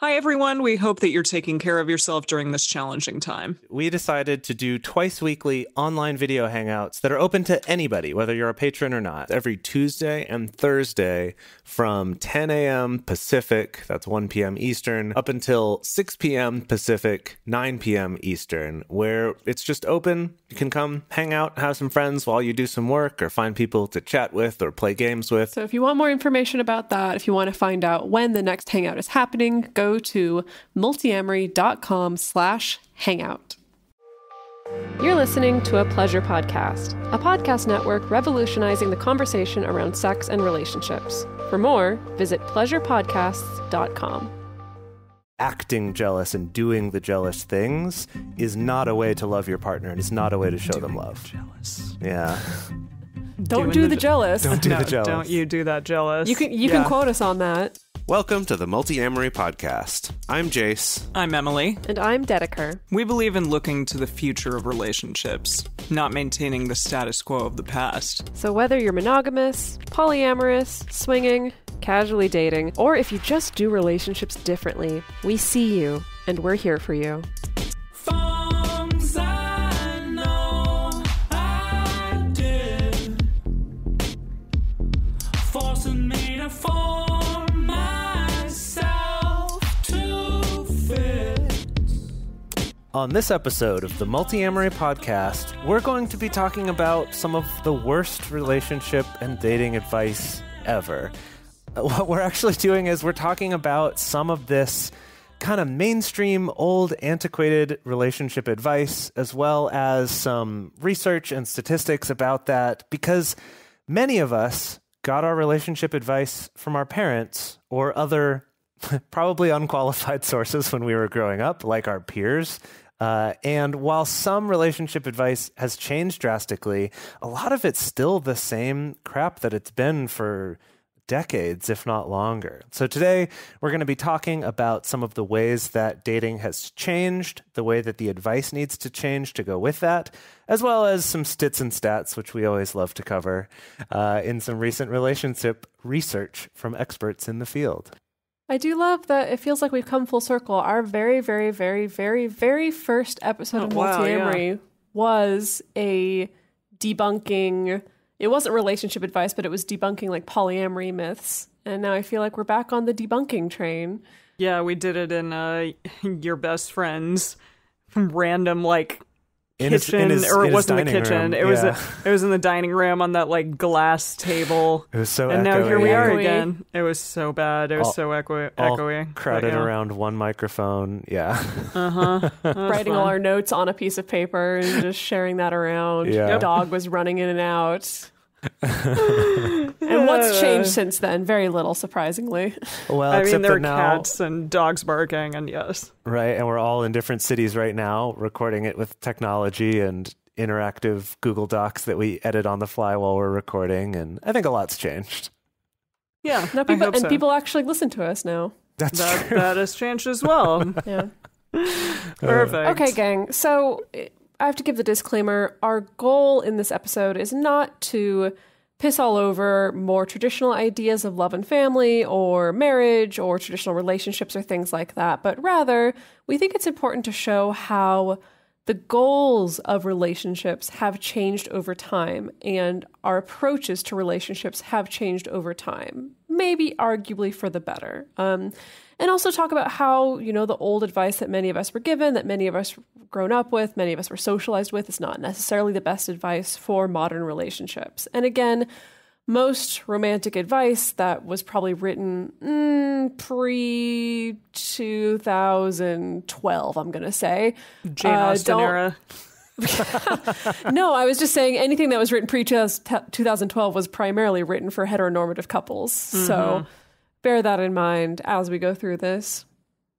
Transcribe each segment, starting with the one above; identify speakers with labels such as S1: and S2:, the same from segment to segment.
S1: Hi, everyone. We hope that you're taking care of yourself during this challenging time.
S2: We decided to do twice weekly online video hangouts that are open to anybody, whether you're a patron or not, every Tuesday and Thursday from 10 a.m. Pacific, that's 1 p.m. Eastern, up until 6 p.m. Pacific, 9 p.m. Eastern, where it's just open. You can come hang out, have some friends while you do some work, or find people to chat with or play games with.
S3: So if you want more information about that, if you want to find out when the next hangout is happening, go to multiamory.com slash hangout. You're listening to a pleasure podcast, a podcast network revolutionizing the conversation around sex and relationships. For more, visit pleasurepodcasts.com.
S2: Acting jealous and doing the jealous things is not a way to love your partner and it's not a way to show them love.
S1: Jealous.
S2: Yeah.
S3: Don't
S1: Doing
S3: do
S1: the
S3: the jealous.
S2: Don't do
S1: no,
S2: the jealous.
S1: Don't you do that jealous.
S3: You can you
S1: Yeah.
S3: can quote us on that.
S2: Welcome to the Multiamory Podcast. I'm Jace.
S1: I'm Emily.
S3: And I'm Dedeker.
S1: We believe in looking to the future of relationships, not maintaining the status quo of the past.
S3: So whether you're monogamous, polyamorous, swinging, casually dating, or if you just do relationships differently, we see you and we're here for you.
S2: On this episode of the Multiamory Podcast, we're going to be talking about some of the worst relationship and dating advice ever. Uh, what we're actually doing is we're talking about some of this kind of mainstream, old, antiquated relationship advice, as well as some research and statistics about that, because many of us got our relationship advice from our parents or other probably unqualified sources when we were growing up, like our peers. Uh, and while some relationship advice has changed drastically, a lot of it's still the same crap that it's been for decades, if not longer. So today we're going to be talking about some of the ways that dating has changed, the way that the advice needs to change to go with that, as well as some stits and stats, which we always love to cover, uh, in some recent relationship research from experts in the field.
S3: I do love that it feels like we've come full circle. Our very, very, very, very, very first episode of
S1: Oh, wow,
S3: Multiamory was a debunking. It wasn't relationship advice, but it was debunking like polyamory myths. And now I feel like we're back on the debunking train.
S1: Yeah, we did it in uh, Your Best Friends. Random, like,
S2: In his-
S1: kitchen,
S2: in his-
S1: or it wasn't the kitchen.
S2: room,
S1: It was a, it was in the dining room on that like glass table.
S2: It was so
S1: and now here we are again. It was so bad. It was
S2: All-
S1: so echo-
S2: all
S1: echoey. but
S2: crowded
S1: yeah.
S2: around one microphone. Yeah. Uh huh.
S3: Writing all our notes on a piece of paper and just sharing that around.
S2: Yeah.
S3: The dog was running in and out. And what's changed since then? Very little, surprisingly.
S2: Well,
S1: I mean, there
S2: that
S1: are
S2: now,
S1: cats and dogs barking, and yes.
S2: right? And we're all in different cities right now, recording it with technology and interactive Google Docs that we edit on the fly while we're recording. And I think a lot's changed.
S1: Yeah,
S3: Now
S1: I
S3: people
S1: hope
S3: and
S1: so.
S3: people actually listen to us now.
S2: That's
S1: that,
S2: true.
S1: that has changed as well.
S3: Yeah.
S1: Perfect.
S3: Okay, gang. So I have to give the disclaimer. Our goal in this episode is not to piss all over more traditional ideas of love and family or marriage or traditional relationships or things like that, but rather we think it's important to show how the goals of relationships have changed over time and our approaches to relationships have changed over time, maybe arguably for the better. Um, and also talk about how, you know, the old advice that many of us were given, that many of us grown up with, many of us were socialized with, is not necessarily the best advice for modern relationships. And again, most romantic advice that was probably written mm, pre 2012, I'm going to say.
S1: Jane
S3: Uh,
S1: Austen era.
S3: No, I was just saying anything that was written pre 2012 was primarily written for heteronormative couples. So bear that in mind as we go through this.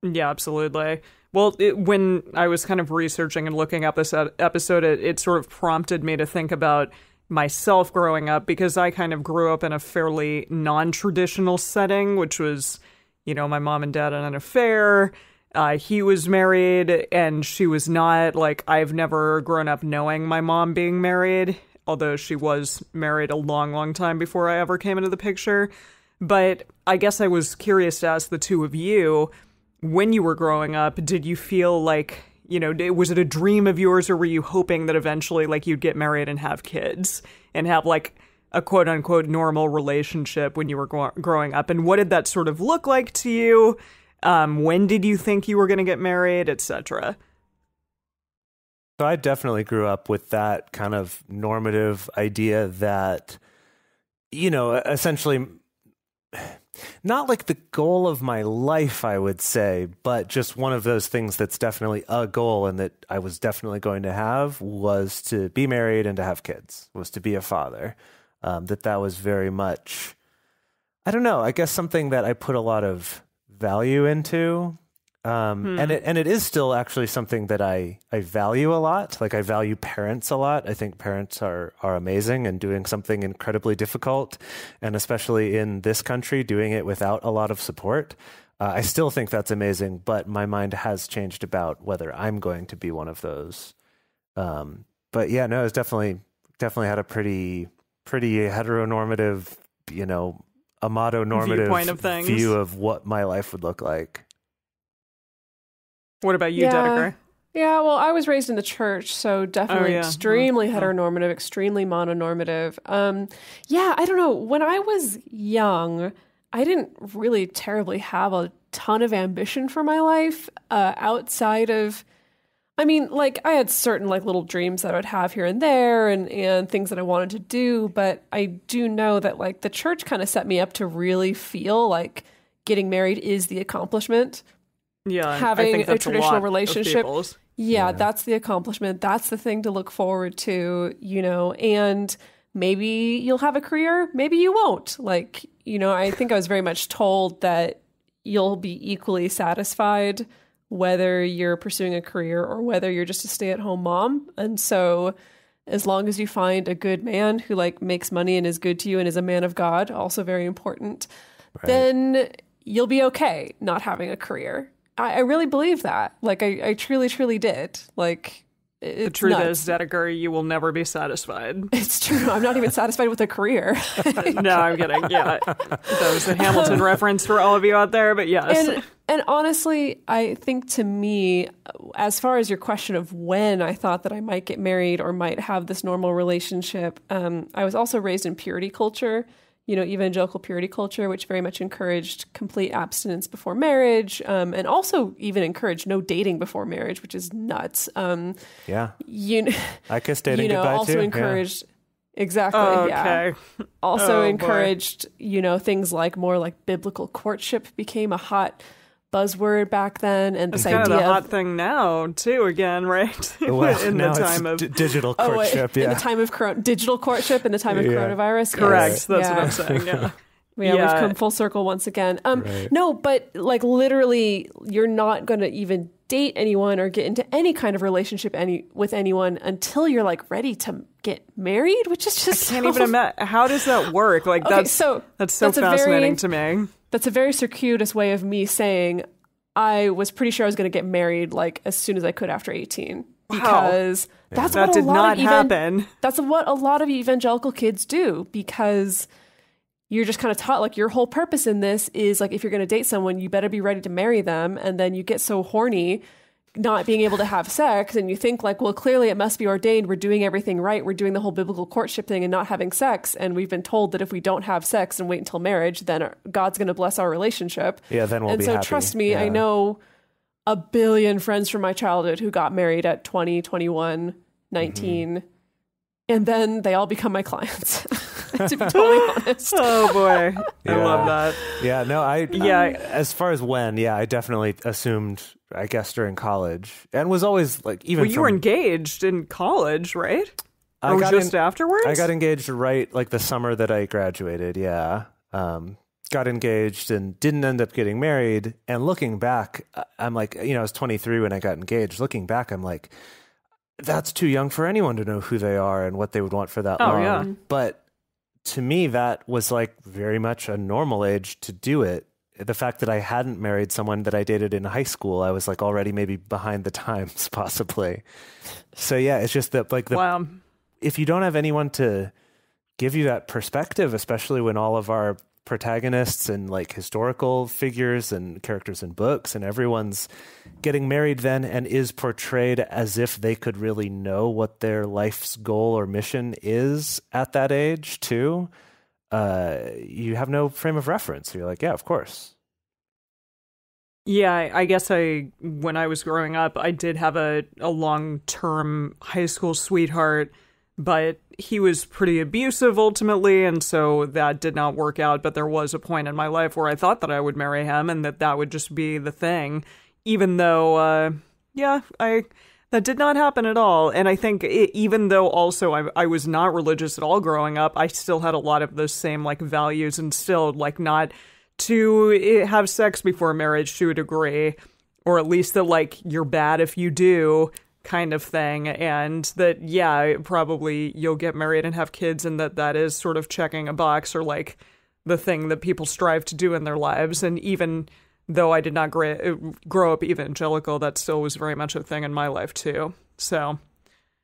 S1: Yeah, absolutely. Well, it, when I was kind of researching and looking up this episode, it, it sort of prompted me to think about myself growing up because I kind of grew up in a fairly non traditional setting, which was, you know, my mom and dad had an affair. Uh, he was married and she was not. Like, I've never grown up knowing my mom being married, although she was married a long, long time before I ever came into the picture. But I guess I was curious to ask the two of you when you were growing up, did you feel like you know was it a dream of yours, or were you hoping that eventually like you'd get married and have kids and have like a quote unquote normal relationship when you were gro- growing up? And what did that sort of look like to you? Um, when did you think you were going to get married, etc.?
S2: So I definitely grew up with that kind of normative idea that, you know, essentially not like the goal of my life, I would say, but just one of those things that's definitely a goal and that I was definitely going to have was to be married and to have kids, was to be a father. Um, that that was very much, I don't know, I guess something that I put a lot of value into. Um, and it and it is still actually something that I, I value a lot. Like I value parents a lot. I think parents are are amazing and doing something incredibly difficult, and especially in this country, doing it without a lot of support. Uh, I still think that's amazing, but my mind has changed about whether I'm going to be one of those. Um, but yeah, no, it's definitely definitely had a pretty pretty heteronormative, you know, amatonormative
S1: Viewpoint of things.
S2: view of what my life would look like.
S1: What about you,
S3: Yeah.
S1: Dedeker?
S3: Yeah, well, I was raised in the church, so definitely
S1: yeah.
S3: extremely
S1: Mm, mm.
S3: heteronormative, extremely mononormative. Um, yeah, I don't know. When I was young, I didn't really terribly have a ton of ambition for my life uh, outside of. I mean, like I had certain like little dreams that I would have here and there, and and things that I wanted to do. But I do know that like the church kind of set me up to really feel like getting married is the accomplishment.
S1: Yeah, I
S3: Having
S1: think
S3: a
S1: that's
S3: traditional
S1: lot
S3: relationship
S1: people's.
S3: yeah, that's the accomplishment. That's the thing to look forward to, you know, and maybe you'll have a career, maybe you won't. Like, you know, I think I was very much told that you'll be equally satisfied whether you're pursuing a career or whether you're just a stay-at-home mom. And so as long as you find a good man who like makes money and is good to you and is a man of God, also very important, then you'll be okay not having a career. I, I really believe that. Like I, I truly, truly did. Like it's
S1: The truth
S3: nuts.
S1: is, Dedeker, you will never be satisfied.
S3: it's true. I'm not even satisfied with a career.
S1: no, I'm kidding. Yeah, that was the Hamilton reference for all of you out there. But yes,
S3: and and honestly, I think to me, as far as your question of when I thought that I might get married or might have this normal relationship, um, I was also raised in purity culture. You know, evangelical purity culture, which very much encouraged complete abstinence before marriage, um, and also even encouraged no dating before marriage, which is nuts. Um,
S2: Yeah,
S3: you,
S2: I kissed dating
S3: you know,
S2: goodbye
S3: also
S2: too. Yeah.
S3: encouraged. Exactly.
S1: Oh,
S3: yeah.
S1: okay.
S3: also
S1: Oh, boy.
S3: encouraged you know things like more like biblical courtship became a hot buzzword back then and this
S1: It's kind of
S3: idea
S1: the hot
S3: of
S1: thing now too. Again, right?
S2: Well,
S1: in the
S2: now it's
S1: time of
S2: d- digital
S3: oh, wait,
S2: courtship.
S3: in
S2: yeah,
S3: the time of coron- digital courtship in the time of
S2: Yeah.
S3: coronavirus
S1: correct.
S3: yes.
S1: That's
S3: yeah.
S1: what I'm saying. Yeah.
S3: yeah,
S1: Yeah.
S3: we've come full circle once again um
S2: Right.
S3: no but like literally you're not going to even date anyone or get into any kind of relationship any with anyone until you're like ready to get married which is just
S1: Can't
S3: so
S1: even imagine. How does that work? Like
S3: Okay,
S1: that's
S3: so
S1: that's so
S3: that's a very-
S1: fascinating to me.
S3: That's a very circuitous way of me saying I was pretty sure I was going to get married like as soon as I could after 18 because that's
S1: That
S3: what
S1: did
S3: a lot
S1: not
S3: of even- That's what a lot of evangelical kids do because you're just kind of taught like your whole purpose in this is like if you're going to date someone, you better be ready to marry them and then you get so horny not being able to have sex and you think like well clearly it must be ordained we're doing everything right we're doing the whole biblical courtship thing and not having sex and we've been told that if we don't have sex and wait until marriage then our- god's going to bless our relationship
S2: Yeah, then we'll
S3: and
S2: be
S3: so
S2: happy.
S3: trust me i know a billion friends from my childhood who got married at 20 21 19
S2: Mm-hmm.
S3: and then they all become my clients to be totally honest
S1: Oh boy, I love that.
S2: Yeah, no, I
S1: Yeah.
S2: I- as far as when, yeah, I definitely assumed. I guess during college, and was always like even.
S1: Well, you were engaged in college, right?
S2: I
S1: or just
S2: in-
S1: afterwards?
S2: I got engaged right like the summer that I graduated. Yeah, um, got engaged and didn't end up getting married. And looking back, I'm like, you know, I was 23 when I got engaged. Looking back, I'm like, that's too young for anyone to know who they are and what they would want for that
S1: Oh,
S2: long.
S1: yeah.
S2: But to me, that was like very much a normal age to do it. The fact that I hadn't married someone that I dated in high school, I was like already maybe behind the times, possibly. So yeah, it's just that like the
S1: wow.
S2: if you don't have anyone to give you that perspective, especially when all of our protagonists and like historical figures and characters in books, and everyone's getting married then and is portrayed as if they could really know what their life's goal or mission is at that age, too. Uh, you have no frame of reference. You're like, yeah, of course.
S1: Yeah, I guess I when I was growing up, I did have a, a long term high school sweetheart, but he was pretty abusive ultimately, and so that did not work out. But there was a point in my life where I thought that I would marry him, and that that would just be the thing, even though, uh, yeah, I that did not happen at all. And I think it, even though also I, I was not religious at all growing up, I still had a lot of those same like values instilled, like not to eh, have sex before marriage to a degree, or at least that like you're bad if you do kind of thing and that yeah probably you'll get married and have kids and that that is sort of checking a box or like the thing that people strive to do in their lives and even though I did not gra- uh, grow up evangelical that still was very much a thing in my life too so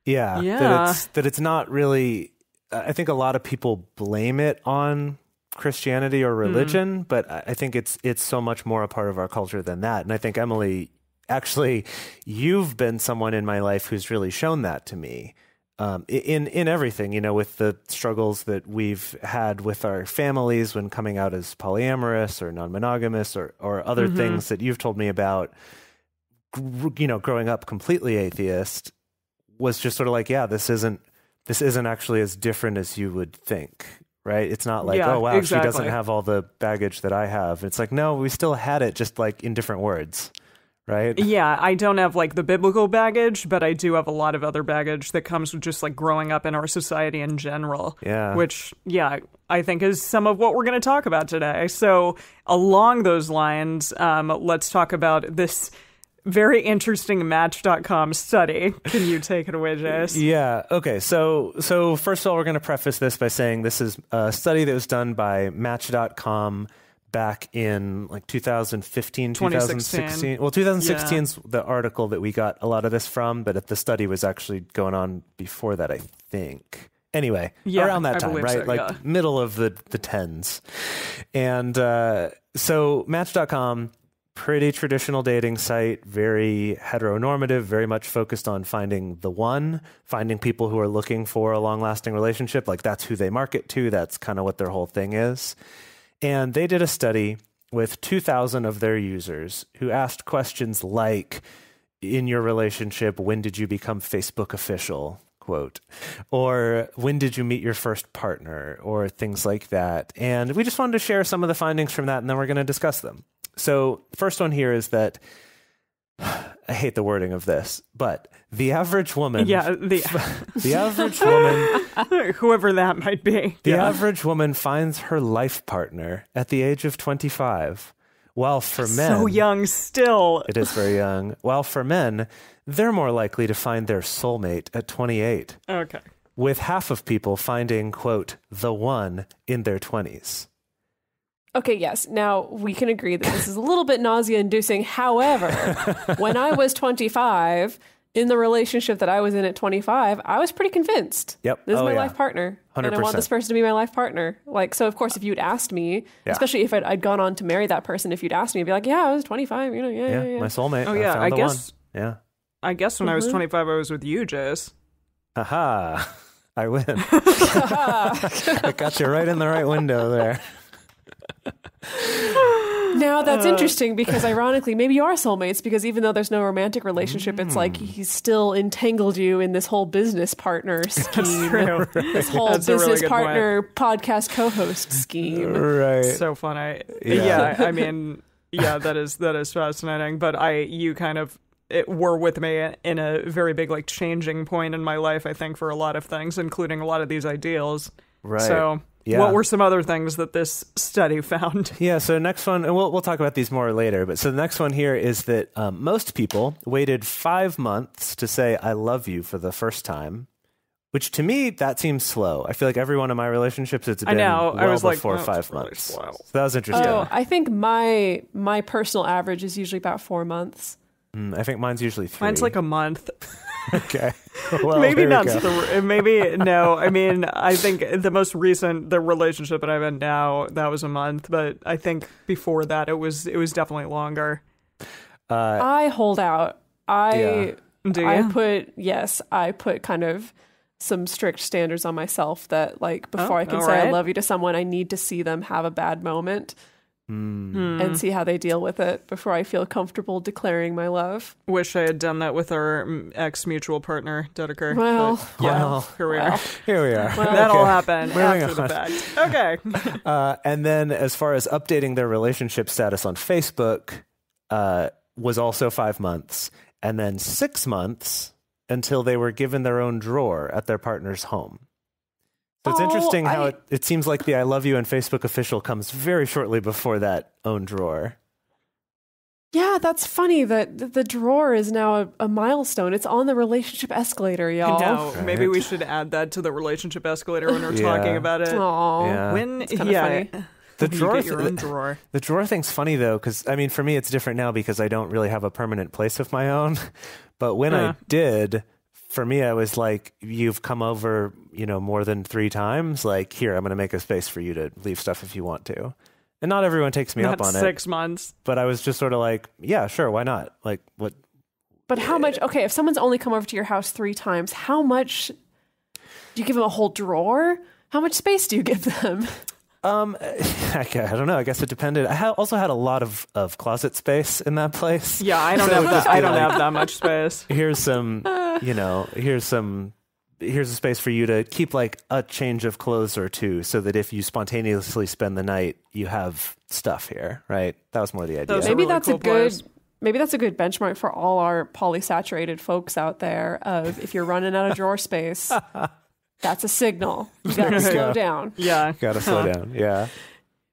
S2: Yeah,
S1: Yeah.
S2: That it's that it's not really. I think a lot of people blame it on Christianity or hmm. religion, but I I think it's it's so much more a part of our culture than that. And I think Emily, actually, you've been someone in my life who's really shown that to me. Um, in in everything, you know, with the struggles that we've had with our families when coming out as polyamorous or non-monogamous or or other things that you've told me about, you know, growing up completely atheist was just sort of like, yeah, this isn't this isn't actually as different as you would think, right? It's not like,
S1: Yeah,
S2: oh wow, she doesn't have all the baggage that I have. It's like, no, we still had it, just like in different words, right?
S1: Yeah, I don't have like the biblical baggage, but I do have a lot of other baggage that comes with just like growing up in our society in general.
S2: Yeah.
S1: Which, yeah, I think is some of what we're going to talk about today. So, along those lines, um, let's talk about this very interesting Match.com study. Can you take it away, Jace?
S2: Yeah. Okay. So, so first of all, we're going to preface this by saying this is a study that was done by Match.com back in like 2015,
S1: 2016.
S2: 2016. Well, 2016 is the article that we got a lot of this from, but the study was actually going on before that, I think. Anyway,
S1: Yeah,
S2: around that
S1: I
S2: time, right?
S1: so,
S2: like
S1: yeah.
S2: middle of the the tens, and uh, so Match.com pretty traditional dating site, very heteronormative, very much focused on finding the one, finding people who are looking for a long lasting relationship. Like that's who they market to. That's kind of what their whole thing is. And they did a study with 2,000 of their users who asked questions like, in your relationship, when did you become Facebook official? Quote, or when did you meet your first partner, or things like that. And we just wanted to share some of the findings from that, and then we're going to discuss them. So, first one here is that I hate the wording of this, but the average woman,
S1: Yeah, the
S2: the average woman
S1: whoever that might be.
S2: the
S1: yeah.
S2: average woman finds her life partner at the age of 25, while for men,
S1: so young still.
S2: it is very young. While for men, they're more likely to find their soulmate at 28,
S1: Okay.
S2: with half of people finding, quote, the one in their 20s.
S3: Okay, yes. Now we can agree that this is a little bit nausea inducing. However, when I was 25, in the relationship that I was in at 25, I was pretty convinced.
S2: Yep.
S3: This is
S2: Oh,
S3: my
S2: yeah.
S3: life partner. And I want this person to be my life partner. Like, so of course, if you'd asked me,
S2: Yeah.
S3: especially if I'd, I'd gone on to marry that person, if you'd asked me, I'd be like, yeah, I was 25, you know, yeah,
S2: Yeah,
S3: yeah, yeah.
S2: my soulmate.
S1: Oh, yeah,
S2: found
S1: I
S2: the
S1: guess-
S2: one. Yeah.
S1: I guess when I
S2: Mm-hmm.
S1: was 25, I was with you, Jace.
S2: Aha. I win. I got you right in the right window there.
S3: Now that's
S2: Uh.
S3: interesting because ironically, maybe you are soulmates because even though there's no romantic relationship, it's like
S2: Mm.
S3: he's still entangled you in this whole business partner scheme.
S1: True.
S3: This whole
S1: That's a really
S3: business
S1: point.
S3: partner podcast co-host scheme.
S2: Right.
S1: so funny.
S2: Yeah.
S1: Yeah. I mean, yeah, that is that is fascinating. But I, you kind of it, were with me in a very big like changing point in my life. I think for a lot of things, including a lot of these ideals.
S2: Right.
S1: So,
S2: Yeah.
S1: what were some other things that this study found?
S2: Yeah, so next one, and we'll, we'll talk about these more later, but so the next one here is that um, most people waited five months to say, I love you for the first time, which to me, that seems slow. I feel like every one of my relationships, it's been
S1: I know.
S2: well
S1: I was
S2: before
S1: oh, it's
S2: five
S1: really
S2: months.
S1: slow.
S2: So that was interesting.
S3: Oh, I think my my personal average is usually about four months.
S2: Mm, I think mine's usually three.
S1: Mine's like a month.
S2: okay. Well,
S1: maybe not
S2: go.
S1: the maybe no i mean i think the most recent the relationship that i'm in now that was a month but i think before that it was it was definitely longer
S2: Uh,
S3: I hold out. I
S2: Yeah.
S1: do
S3: I put yes, I put kind of some strict standards on myself that like before
S1: Oh,
S3: I can
S1: all
S3: say I love you to someone, I need to see them have a bad moment
S2: hmm.
S3: and see how they deal with it before I feel comfortable declaring my love.
S1: wish i had done that with our mm, ex mutual partner dedeker
S3: Well,
S1: but, yeah
S2: well,
S1: here we
S3: well.
S1: are
S2: Here we are.
S1: that'll
S2: Okay.
S1: happen
S2: Moving
S1: after the fact okay
S2: Uh, and then, as far as updating their relationship status on Facebook, uh, was also five months, and then six months until they were given their own drawer at their partner's home. So it's
S3: Oh,
S2: interesting how
S3: I-
S2: it, it seems like the "I love you" and Facebook official comes very shortly before that own drawer.
S3: Yeah, that's funny that th- the drawer is now a, a milestone. It's on the relationship escalator, y'all.
S1: no maybe we should add that to the relationship escalator when we're
S2: Yeah.
S1: talking about it
S3: Aw.
S2: Yeah.
S1: when
S3: kinda
S1: yeah
S3: funny.
S2: The
S1: when you
S2: drawer,
S1: get your
S2: th-
S1: own drawer
S2: The drawer thing's funny though, because I mean, for me, it's different now because I don't really have a permanent place of my own. But when
S1: Uh.
S2: I did, for me, I was like, "You've come over, you know, more than three times. Like, here, I'm going to make a space for you to leave stuff if you want to." And not everyone takes me
S1: Not
S2: up on
S1: six
S2: it,
S1: months
S2: but I was just sort of like, "Yeah, sure, why not?" Like, what?
S3: But how much? Okay, if someone's only come over to your house three times, how much do you give them a whole drawer? How much space do you give them?
S2: Um, I don't know. I guess it depended. I ha- also had a lot of of closet space in that place.
S1: yeah i don't
S2: So
S1: have that i don't
S2: like-
S1: have that much space
S2: here's some you know here's some here's a space for you to keep like a change of clothes or two so that if you spontaneously spend the night you have stuff here right that was more the idea
S1: Those are
S3: maybe
S1: really
S3: that's
S1: cool
S3: a good.
S1: place.
S3: Maybe that's a good benchmark for all our polysaturated folks out there. Of if you're running out of drawer space, that's a signal. You gotta slow
S2: go.
S3: down.
S1: yeah
S2: gotta slow down yeah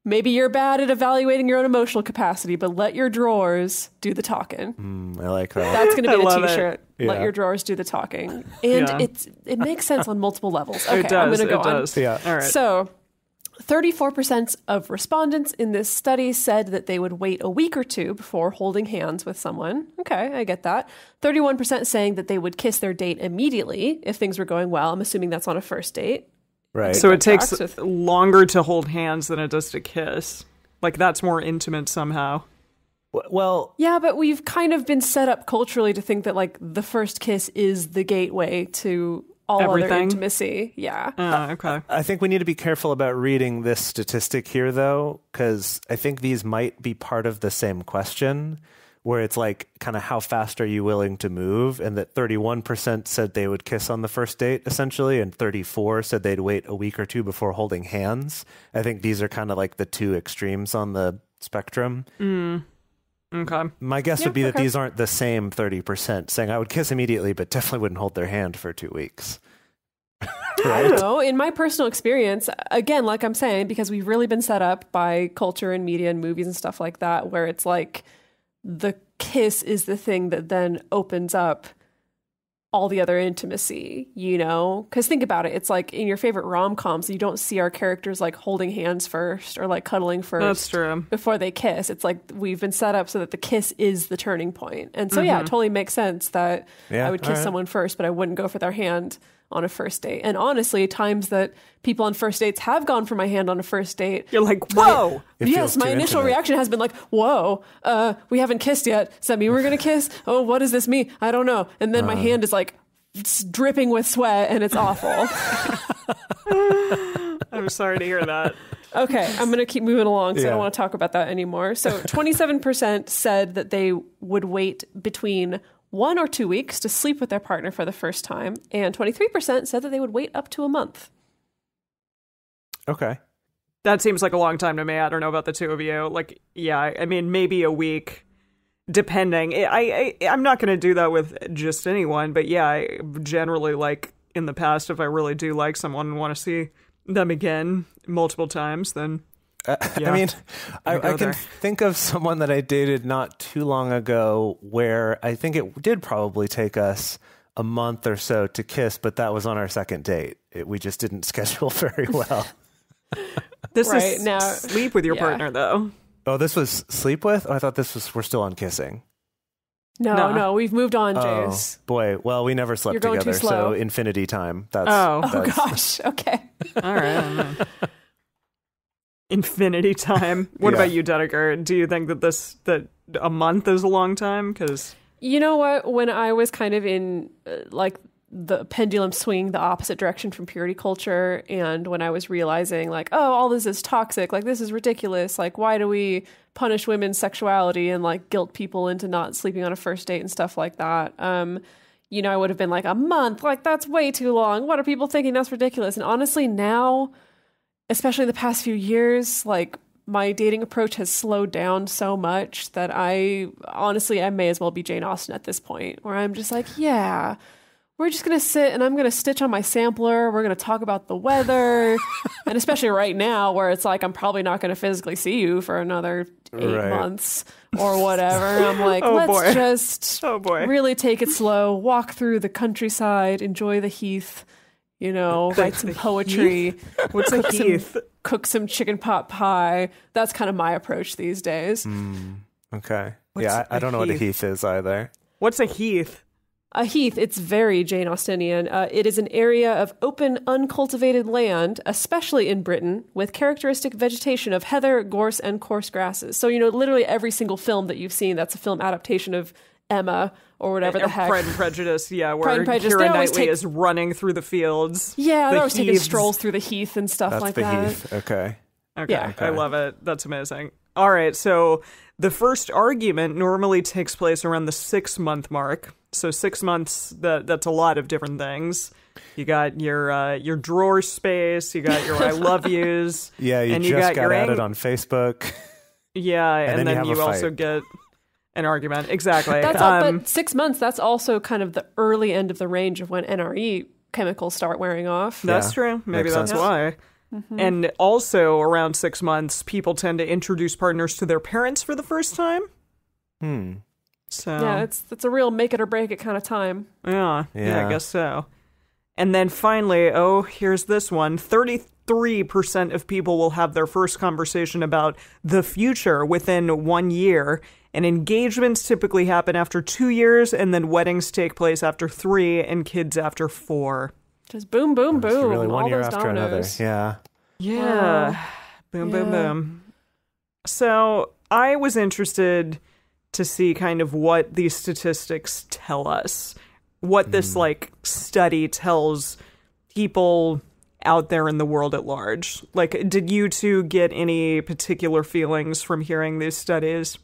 S3: Maybe you're bad at evaluating your own emotional capacity, but let your drawers do the talking.
S2: mm, i like that
S3: That's going to be a
S1: love it.
S3: t-shirt. Let your drawers do the talking, and
S1: Yeah.
S3: it's it makes sense on multiple levels. Okay,
S1: it does
S3: I'm going to go
S1: it
S3: on.
S1: does
S2: Yeah.
S1: all right
S3: So, 34% of respondents in this study said that they would wait a week or two before holding hands with someone. Okay, I get that. 31% saying that they would kiss their date immediately if things were going well. I'm assuming that's on a first date.
S2: Right
S1: So it takes
S3: with-
S1: longer to hold hands than it does to kiss. Like that's more intimate somehow.
S2: Well
S3: Yeah, but we've kind of been set up culturally to think that like the first kiss is the gateway to all other
S1: Everything?
S3: intimacy. Yeah.
S1: Oh, okay.
S2: I think we need to be careful about reading this statistic here, though, because I think these might be part of the same question, where it's like, kind of, how fast are you willing to move? And that 31% said they would kiss on the first date, essentially, and 34 said they'd wait a week or two before holding hands. I think these are kind of like the two extremes on the spectrum.
S1: Mm, okay.
S2: My guess
S3: Yeah,
S2: would be that these aren't the same 30% saying I would kiss immediately, but definitely wouldn't hold their hand for two weeks.
S3: I don't know. In my personal experience, again, like I'm saying, because we've really been set up by culture and media and movies and stuff like that, where it's like the kiss is the thing that then opens up all the other intimacy, you know? Because think about it. It's like in your favorite rom coms, you don't see our characters like holding hands first or like cuddling first
S1: That's true.
S3: before they kiss. It's like we've been set up so that the kiss is the turning point. And so, yeah, it mm-hmm. totally makes sense that
S2: Yeah,
S3: I would kiss
S2: right.
S3: someone first, but I wouldn't go for their hand on a first date. And honestly, times that people on first dates have gone for my hand on a first date.
S1: You're like, whoa.
S2: It
S3: yes, my initial
S2: intimate.
S3: reaction has been like, "Whoa, uh, we haven't kissed yet. Does that mean we're gonna kiss? Oh, what does this mean? I don't know." And then my
S2: Uh-huh.
S3: hand is like s- dripping with sweat, and it's awful.
S1: I'm sorry to hear that.
S3: Okay, I'm going to keep moving along because I don't want to talk about that anymore. So, 27% said that they would wait between one or two weeks to sleep with their partner for the first time, and 23% said that they would wait up to a month.
S2: Okay.
S1: That seems like a long time to me. I don't know about the two of you. Like, yeah, I I mean, maybe a week, depending. I, I I'm not going to do that with just anyone, but yeah, I generally like in the past, if I really do like someone and want to see them again multiple times, then
S2: Uh,
S1: Yeah.
S2: I mean, I,
S1: We
S2: I can
S1: there.
S2: think of someone that I dated not too long ago where I think it did probably take us a month or so to kiss, but that was on our second date. It, we just didn't schedule very well.
S1: this
S3: Right,
S1: is
S3: now-
S1: sleep with your
S3: yeah.
S1: partner though.
S2: oh, this was sleep with? Oh, I thought this was we're still on kissing.
S3: No,
S1: No.
S3: no, we've moved on,
S2: Oh boy, well we never slept
S3: You're going too
S2: together, so
S3: slow.
S2: infinity time. That's
S1: Oh.
S3: Oh gosh. Okay.
S1: All right. I don't know. Infinity time. What
S2: Yeah.
S1: about you, Dedeker? Do you think that this that a month is a long time? Because
S3: You know what? When I was kind of in uh, like the pendulum swinging the opposite direction from purity culture, and when I was realizing like, oh, all this is toxic, like this is ridiculous, like why do we punish women's sexuality and like guilt people into not sleeping on a first date and stuff like that? Um, you know, I would have been like a month, like that's way too long. What are people thinking? That's ridiculous. And honestly, now, especially the past few years, like my dating approach has slowed down so much that I honestly I may as well be Jane Austen at this point, where I'm just like, yeah, we're just gonna sit and I'm gonna stitch on my sampler. We're gonna talk about the weather, and especially right now, where it's like I'm probably not gonna physically see you for another eight
S2: Right.
S3: months or whatever. I'm like,
S1: Oh,
S3: let's
S1: boy.
S3: just
S1: oh boy,
S3: really take it slow, walk through the countryside, enjoy the heath, you know, write some poetry, cook some- cook some chicken pot pie. That's kind of my approach these days.
S2: Okay.
S1: What's
S2: yeah, I don't know what a
S1: heath?
S2: heath is either.
S1: What's a Heath?
S3: A heath, it's very Jane Austenian. Uh, it is an area of open, uncultivated land, especially in Britain, with characteristic vegetation of heather, gorse, and coarse grasses. So, you know, literally every single film that you've seen that's a film adaptation of Emma or whatever the heck.
S1: Pride and Prejudice. Yeah, where
S3: Pride and Prejudice,
S1: Keira
S3: they always
S1: Knightley
S3: take-
S1: is running through the fields.
S3: yeah,
S1: the
S3: they're always taking strolls through the heath and stuff
S2: That's
S3: like
S2: the
S3: that.
S2: heath. Okay.
S1: Okay,
S3: Yeah.
S1: I love it. That's amazing. All right, so the first argument normally takes place around the six month mark. So six months that that's a lot of different things. You got your uh, your drawer space. You got your I love yous.
S2: Yeah, you
S1: and
S2: just
S1: you got,
S2: got
S1: your
S2: added
S1: ang-
S2: on Facebook.
S1: Yeah, and,
S2: then
S1: then,
S2: you
S1: you, also get an argument. Exactly.
S3: That's all,
S1: Um,
S3: but six months, that's also kind of the early end of the range of when NRE chemicals start wearing off.
S1: That's
S2: Yeah,
S1: true. Maybe
S2: makes
S1: that's
S2: sense.
S1: why.
S3: Mm-hmm.
S1: And also around six months, people tend to introduce partners to their parents for the first time.
S2: Hmm.
S1: So
S3: Yeah, it's it's a real make it or break it kind of time.
S1: Yeah, yeah,
S2: Yeah.
S1: I guess so. And then finally, oh, here's this one 33% of people will have their first conversation about the future within one year. And engagements typically happen after two years, and then weddings take place after three, and kids after four.
S3: Just boom, boom,
S2: It's
S3: boom.
S2: really one
S3: all
S2: year
S3: those
S2: after another. Yeah.
S1: Yeah. boom, boom,
S3: yeah.
S1: boom. So I was interested to see kind of what these statistics tell us, what this hmm. like study tells people out there in the world at large. Like, did you two get any particular feelings from hearing these studies?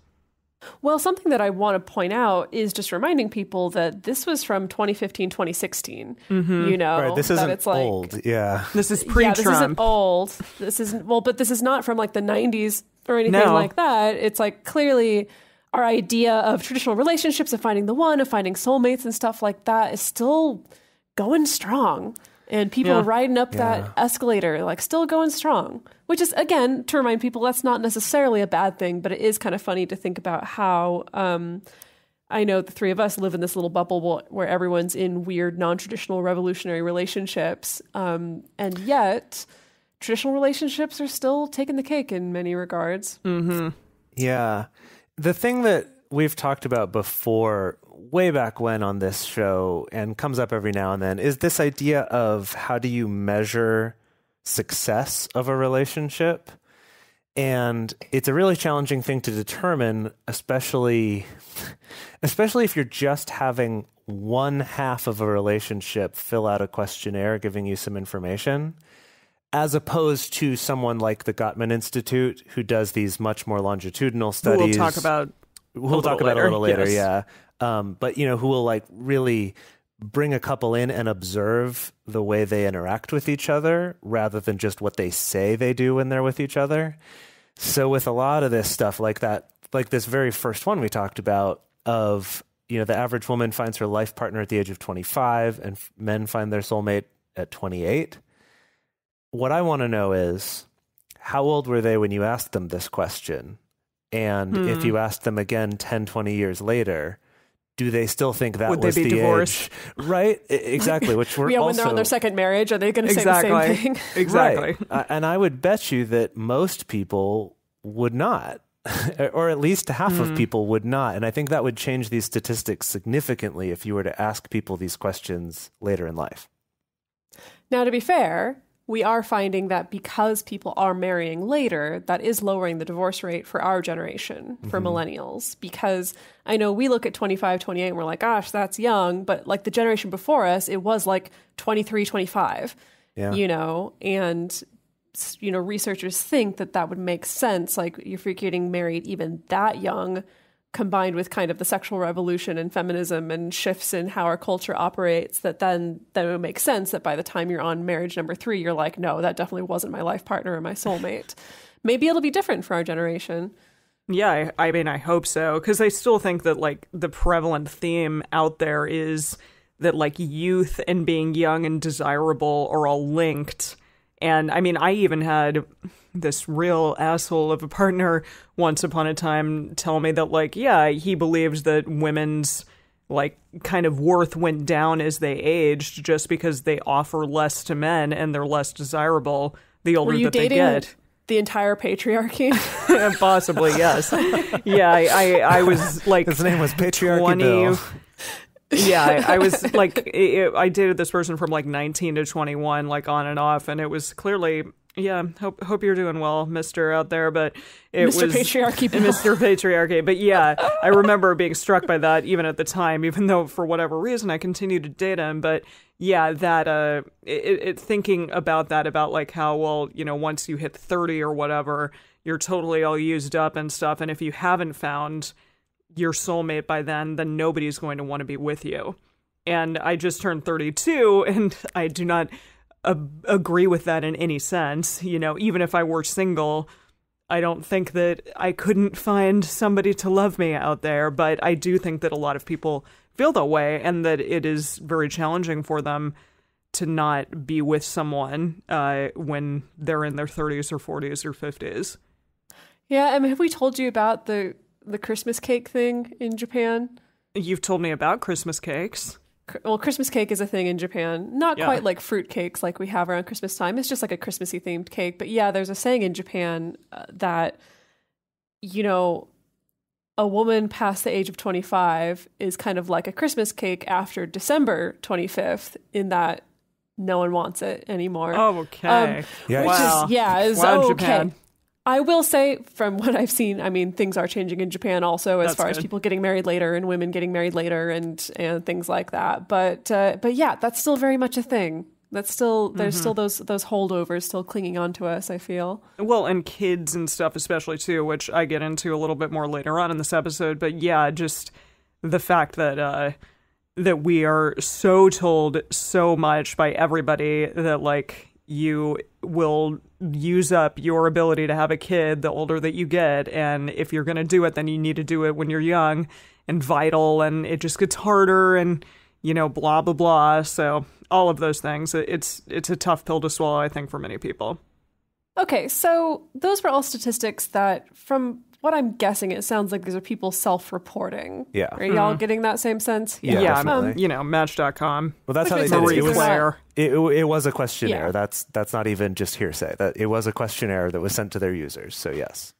S3: Well, something that I want to point out is just reminding people that this was from 2015, 2016. Mm-hmm. You know,
S2: Right. This isn't
S3: it's like,
S2: old. Yeah.
S1: This is pre
S3: Yeah, this isn't old. This isn't well, but this is not from like the 90s or anything
S1: No.
S3: like that. It's like clearly our idea of traditional relationships, of finding the one, of finding soulmates and stuff like that is still going strong. And people
S1: Yeah.
S3: are riding up
S2: Yeah.
S3: that escalator, like still going strong. Which is again to remind people that's not necessarily a bad thing, but it is kind of funny to think about how um, I know the three of us live in this little bubble where everyone's in weird, non-traditional, revolutionary relationships, um, and yet traditional relationships are still taking the cake in many regards.
S2: Yeah. The thing that we've talked about before, way back when on this show, and comes up every now and then, is this idea of how do you measure success of a relationship? And it's a really challenging thing to determine, especially especially if you're just having one half of a relationship fill out a questionnaire giving you some information as opposed to someone like the Gottman Institute who does these much more longitudinal studies.
S1: we'll talk about.
S2: We'll talk about
S1: later,
S2: a little later,
S1: yes.
S2: yeah. Um, but you know, who will like really bring a couple in and observe the way they interact with each other rather than just what they say they do when they're with each other. So with a lot of this stuff like that, like this very first one we talked about of, you know, the average woman finds her life partner at the age of 25 and f- men find their soulmate at 28. What I want to know is how old were they when you asked them this question? And if
S1: Hmm.
S2: you ask them again 10, 20 years later, do they still think that
S1: Would they
S2: was
S1: be
S2: the
S1: divorced?
S2: age? Right? Exactly. Which we're
S3: yeah, when
S2: also
S3: they're on their second marriage, are they going to say the same thing?
S1: Exactly.
S2: Right. Uh, and I would bet you that most people would not. or at least half
S1: Hmm.
S2: of people would not. And I think that would change these statistics significantly if you were to ask people these questions later in life.
S3: Now, to be fair, we are finding that because people are marrying later, that is lowering the divorce rate for our generation, for mm-hmm. millennials. Because I know we look at 25, 28 and we're like, gosh, that's young. But like the generation before us, it was like 23, 25,
S2: Yeah.
S3: you know, and you know, researchers think that that would make sense. Like if you're getting married even that young, combined with kind of the sexual revolution and feminism and shifts in how our culture operates, that then then it would make sense that by the time you're on marriage number three, you're like, no, that definitely wasn't my life partner or my soulmate. Maybe it'll be different for our generation.
S1: Yeah, I, I mean, I hope so because I still think that like the prevalent theme out there is that like youth and being young and desirable are all linked. And I mean, I even had this real asshole of a partner once upon a time tell me that like, yeah, he believed that women's like kind of worth went down as they aged just because they offer less to men and they're less desirable the older
S3: Were you
S1: that they
S3: dating
S1: get.
S3: the entire patriarchy?
S1: Possibly, yes. yeah, I, I, I was like
S2: His name was Patriarchy
S1: 20
S2: Bill.
S1: yeah, I, I was like, it, I dated this person from like 19 to 21, like on and off, and it was clearly, yeah. Hope hope you're doing well, Mister out there. But it
S3: Mr.
S1: was
S3: Patriarchy
S1: Mr. Patriarchy. But yeah, I remember being struck by that even at the time, even though for whatever reason I continued to date him. But yeah, that uh, it, it thinking about that about like how well you know once you hit 30 or whatever, you're totally all used up and stuff, and if you haven't found your soulmate by then, then nobody's going to want to be with you. And I just turned 32, and I do not uh, agree with that in any sense. You know, even if I were single, I don't think that I couldn't find somebody to love me out there. But I do think that a lot of people feel that way, and that it is very challenging for them to not be with someone uh, when they're in their 30s or 40s or 50s.
S3: yeah, I mean, have we told you about the the Christmas cake thing in Japan?
S1: You've told me about Christmas cakes.
S3: Cr- Well, Christmas cake is a thing in Japan. Not
S1: Yeah.
S3: quite like fruit cakes like we have around Christmas time. It's just like a Christmassy themed cake. But yeah, there's a saying in Japan uh, that, you know, a woman past the age of 25 is kind of like a Christmas cake after December 25th, in that no one wants it anymore.
S1: Oh, okay.
S2: Yeah,
S3: Um, which
S1: wow.
S3: is yeah is
S1: Wow,
S3: okay.
S1: Japan.
S3: I will say from what I've seen, I mean things are changing in Japan also as
S1: That's
S3: far as people getting married later and women getting married later and and things like that. But uh, but yeah, that's still very much a thing. That's still there's
S1: Mm-hmm.
S3: still those those holdovers still clinging on to us. I feel.
S1: Well, and kids and stuff, especially too, which I get into a little bit more later on in this episode. But yeah, just the fact that uh, that we are so told so much by everybody that like you will use up your ability to have a kid the older that you get, and if you're gonna do it, then you need to do it when you're young and vital, and it just gets harder and you know blah blah blah. So all of those things, it's it's a tough pill to swallow, I think, for many people.
S3: Okay, so those were all statistics that, from what I'm guessing, it sounds like these are people self-reporting.
S2: Yeah.
S3: Are y'all getting that same sense?
S2: Yeah,
S1: yeah,
S2: definitely.
S1: um, you know, Match.com.
S2: Well, that's how they
S3: Which
S2: did
S3: makes
S2: it. It was, it, it, it was a questionnaire.
S3: Yeah.
S2: That's that's not even just hearsay. That it was a questionnaire that was sent to their users. So yes.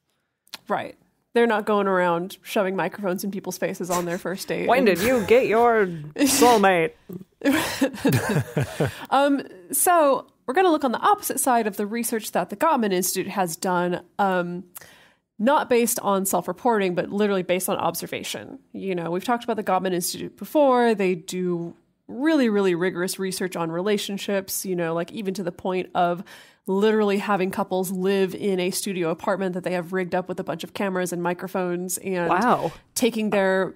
S3: Right. They're not going around shoving microphones in people's faces on their first date.
S1: When did you get your soulmate?
S3: So we're going to look on the opposite side of the research that the Gottman Institute has done, um, not based on self-reporting, but literally based on observation. You know, we've talked about the Gottman Institute before. They do really, really rigorous research on relationships. You know, like even to the point of literally having couples live in a studio apartment that they have rigged up with a bunch of cameras and microphones and
S1: Wow.
S3: taking their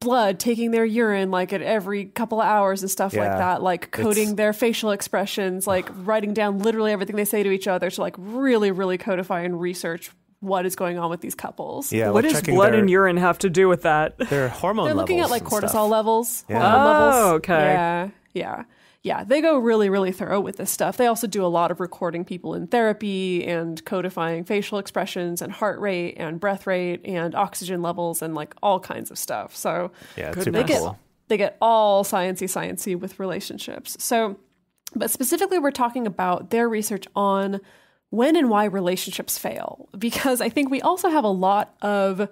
S3: blood, taking their urine like at every couple of hours and stuff like that, like coding
S2: It's-
S3: their facial expressions, like writing down literally everything they say to each other to like really, really codify and research what is going on with these couples.
S2: Yeah.
S1: what
S2: like
S1: does blood
S2: their,
S1: and urine have to do with that?
S2: Their hormone
S3: They're looking at like cortisol
S2: stuff.
S3: levels,
S2: Yeah.
S3: hormone oh, levels.
S1: Oh, okay.
S3: Yeah, yeah, yeah. They go really, really thorough with this stuff. They also do a lot of recording people in therapy and codifying facial expressions and heart rate and breath rate and oxygen levels and like all kinds of stuff. So
S2: Yeah, it's
S1: Goodness.
S2: super
S3: they get they get all sciencey sciencey with relationships. So, but specifically, we're talking about their research on when and why relationships fail. Because I think we also have a lot of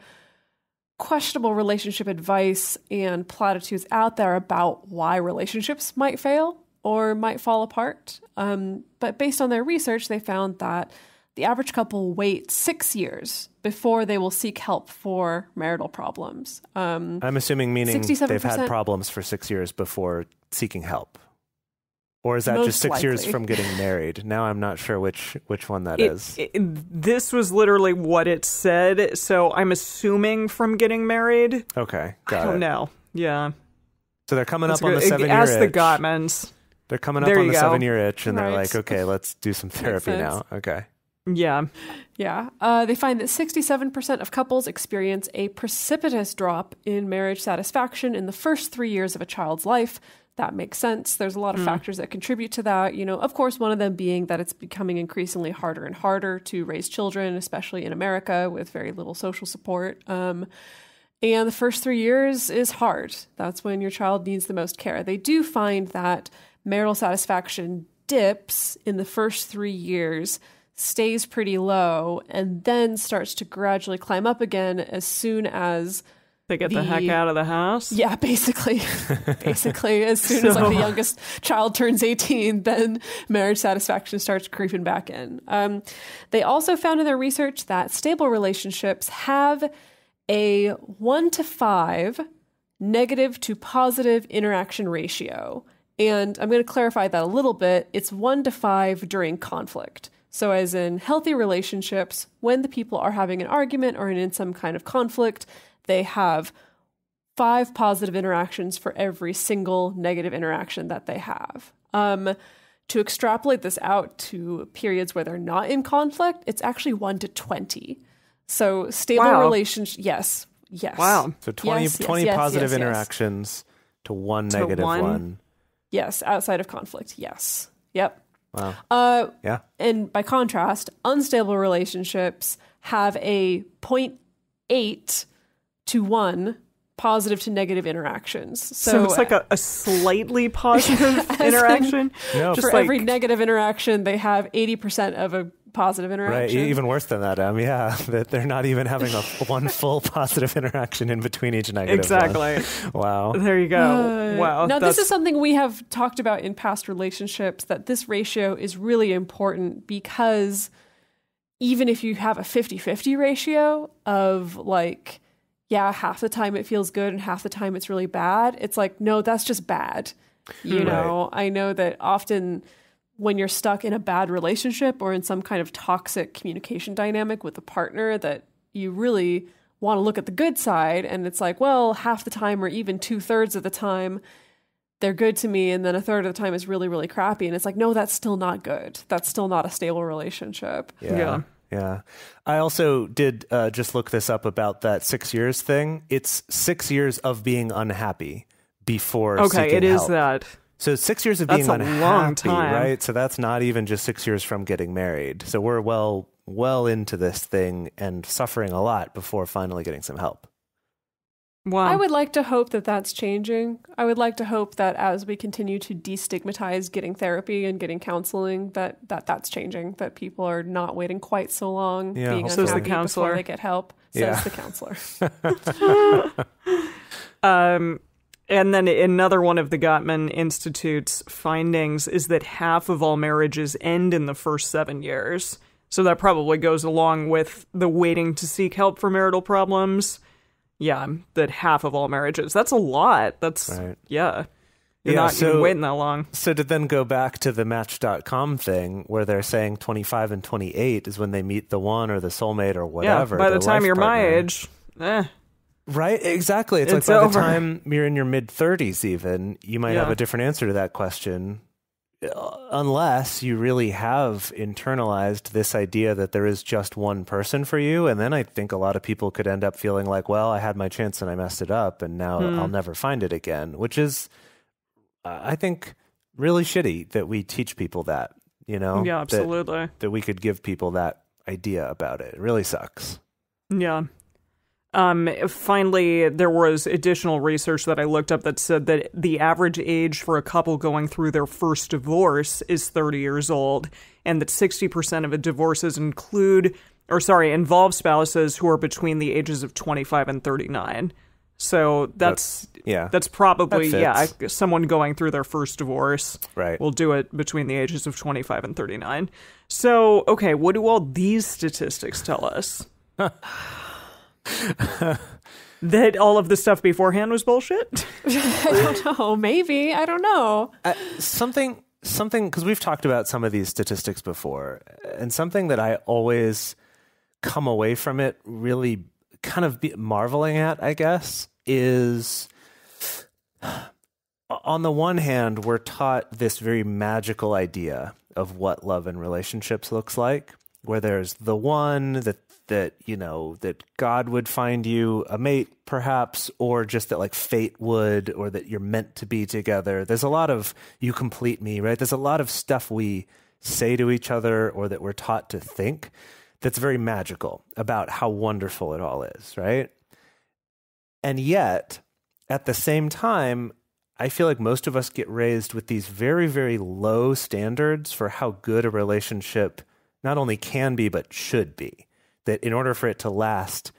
S3: questionable relationship advice and platitudes out there about why relationships might fail or might fall apart. Um, but based on their research, they found that the average couple wait six years before they will seek help for marital problems. Um,
S2: I'm assuming meaning they've had problems for six years before seeking help. Or is that
S3: Most
S2: just six years from getting married? Now I'm not sure which which one that
S1: It-
S2: is.
S1: it- this was literally what it said, so I'm assuming from getting married.
S2: okay, got
S1: I don't
S2: it.
S1: know. Yeah.
S2: So they're coming
S1: That's
S2: up on the
S1: good.
S2: seven year
S1: Ask the
S2: itch.
S1: Gottmans.
S2: They're coming up
S1: There
S2: on the
S1: go.
S2: seven year itch, and they're like, okay, let's do some therapy now. Okay.
S1: Yeah.
S3: Yeah. Uh, they find that 67% of couples experience a precipitous drop in marriage satisfaction in the first three years of a child's life. That makes sense. There's a lot of factors that contribute to that. You know, of course, one of them being that it's becoming increasingly harder and harder to raise children, especially in America with very little social support. Um, and the first three years is hard. That's when your child needs the most care. They do find that marital satisfaction dips in the first three years, stays pretty low, and then starts to gradually climb up again as soon as,
S1: They get the, heck out of the house.
S3: yeah, basically, basically, as soon as like the youngest child turns 18, then marriage satisfaction starts creeping back in. Um, they also found in their research that stable relationships have a one to five negative to positive interaction ratio. And I'm going to clarify that a little bit. It's one to five during conflict. So, as in healthy relationships, when the people are having an argument or in some kind of conflict, they have five positive interactions for every single negative interaction that they have. Um, to extrapolate this out to periods where they're not in conflict, it's actually one to 20. So stable
S1: Wow.
S3: relationship, yes, yes.
S1: Wow.
S2: So 20,
S3: Yes, yes,
S2: 20
S3: yes,
S2: positive
S3: yes, yes.
S2: interactions to one
S1: To
S2: negative
S1: one?
S2: one.
S3: Yes, outside of conflict, yes. Yep.
S2: Wow.
S3: Uh,
S2: Yeah.
S3: and by contrast, unstable relationships have a 0.8 to 1 positive to negative interactions. So,
S1: So, it's like a, a slightly positive
S3: in-
S1: interaction.
S2: No,
S1: Just
S3: for
S1: like,
S3: every negative interaction, they have 80% of a positive interaction.
S2: Right. even worse than that, Em. Yeah, that they're not even having a one full positive interaction in between each negative. one.
S1: exactly.
S2: Wow.
S1: There you go.
S3: Uh,
S1: wow.
S3: Now,
S1: that's-
S3: this is something we have talked about in past relationships that this ratio is really important because even if you have a 50 50 ratio of like, yeah, half the time it feels good and half the time it's really bad, it's like, no, that's just bad. You
S2: Right.
S3: know, I know that often when you're stuck in a bad relationship or in some kind of toxic communication dynamic with a partner that you really want to look at the good side and it's like well half the time or even two-thirds of the time they're good to me and then a third of the time is really really crappy and it's like no that's still not good that's still not a stable relationship
S2: Yeah.
S1: Yeah.
S2: Yeah. I also did uh, just look this up about that six years thing. It's six years of being unhappy before.
S1: okay, it is
S2: help.
S1: that.
S2: So six years of
S1: That's
S2: being
S1: a
S2: unhappy,
S1: long time.
S2: right? So that's not even just six years from getting married. So we're well, well into this thing and suffering a lot before finally getting some help.
S1: Wow.
S3: i would like to hope that that's changing i would like to hope that as we continue to destigmatize getting therapy and getting counseling that that that's changing that people are not waiting quite so long
S2: Yeah,
S3: being
S2: hopefully.
S3: unhappy
S2: Says the
S3: before
S1: counselor.
S3: they get help says
S2: Yeah.
S3: the counselor
S1: Um, and then another one of the Gottman Institute's findings is that half of all marriages end in the first seven years. So that probably goes along with the waiting to seek help for marital problems. Yeah, that half of all marriages. That's a lot. That's,
S2: Right.
S1: yeah. You're
S2: Yeah,
S1: not
S2: so-
S1: even waiting that long.
S2: So to then go back to the Match.com thing where they're saying 25 and 28 is when they meet the one or the soulmate or whatever.
S1: yeah, by the time you're my age, eh.
S2: Right, exactly. It's,
S1: It's
S2: like by
S1: over.
S2: the time you're in your mid 30s, even, you might have a different answer to that question. Uh, Unless you really have internalized this idea that there is just one person for you. And then I think a lot of people could end up feeling like, well, I had my chance and I messed it up and now
S1: Hmm.
S2: I'll never find it again, which is, uh, I think, really shitty that we teach people that, you know?
S1: yeah,
S2: That-
S1: absolutely.
S2: that we could give people that idea about it. It really sucks.
S1: Yeah. Um, finally, there was additional research that I looked up that said that the average age for a couple going through their first divorce is 30 years old, and that 60% of divorces include, or sorry, involve spouses who are between the ages of 25 and 39. So that's
S2: yeah.
S1: that's probably
S2: That
S1: yeah someone going through their first divorce
S2: Right.
S1: will do it between the ages of 25 and 39. So okay, what do all these statistics tell us? that all of the stuff beforehand was bullshit?
S3: I don't know. Maybe I don't know.
S2: Uh, something something because we've talked about some of these statistics before and something that i always come away from it really kind of be marveling at i guess is on the one hand we're taught this very magical idea of what love and relationships looks like where there's the one that that you know that god would find you a mate perhaps or just that like fate would or that you're meant to be together. There's a lot of you complete me right? There's a lot of stuff we say to each other or that we're taught to think that's very magical about how wonderful it all is right? And yet at the same time I feel like most of us get raised with these very, very low standards for how good a relationship not only can be, but should be. That in order for it to last,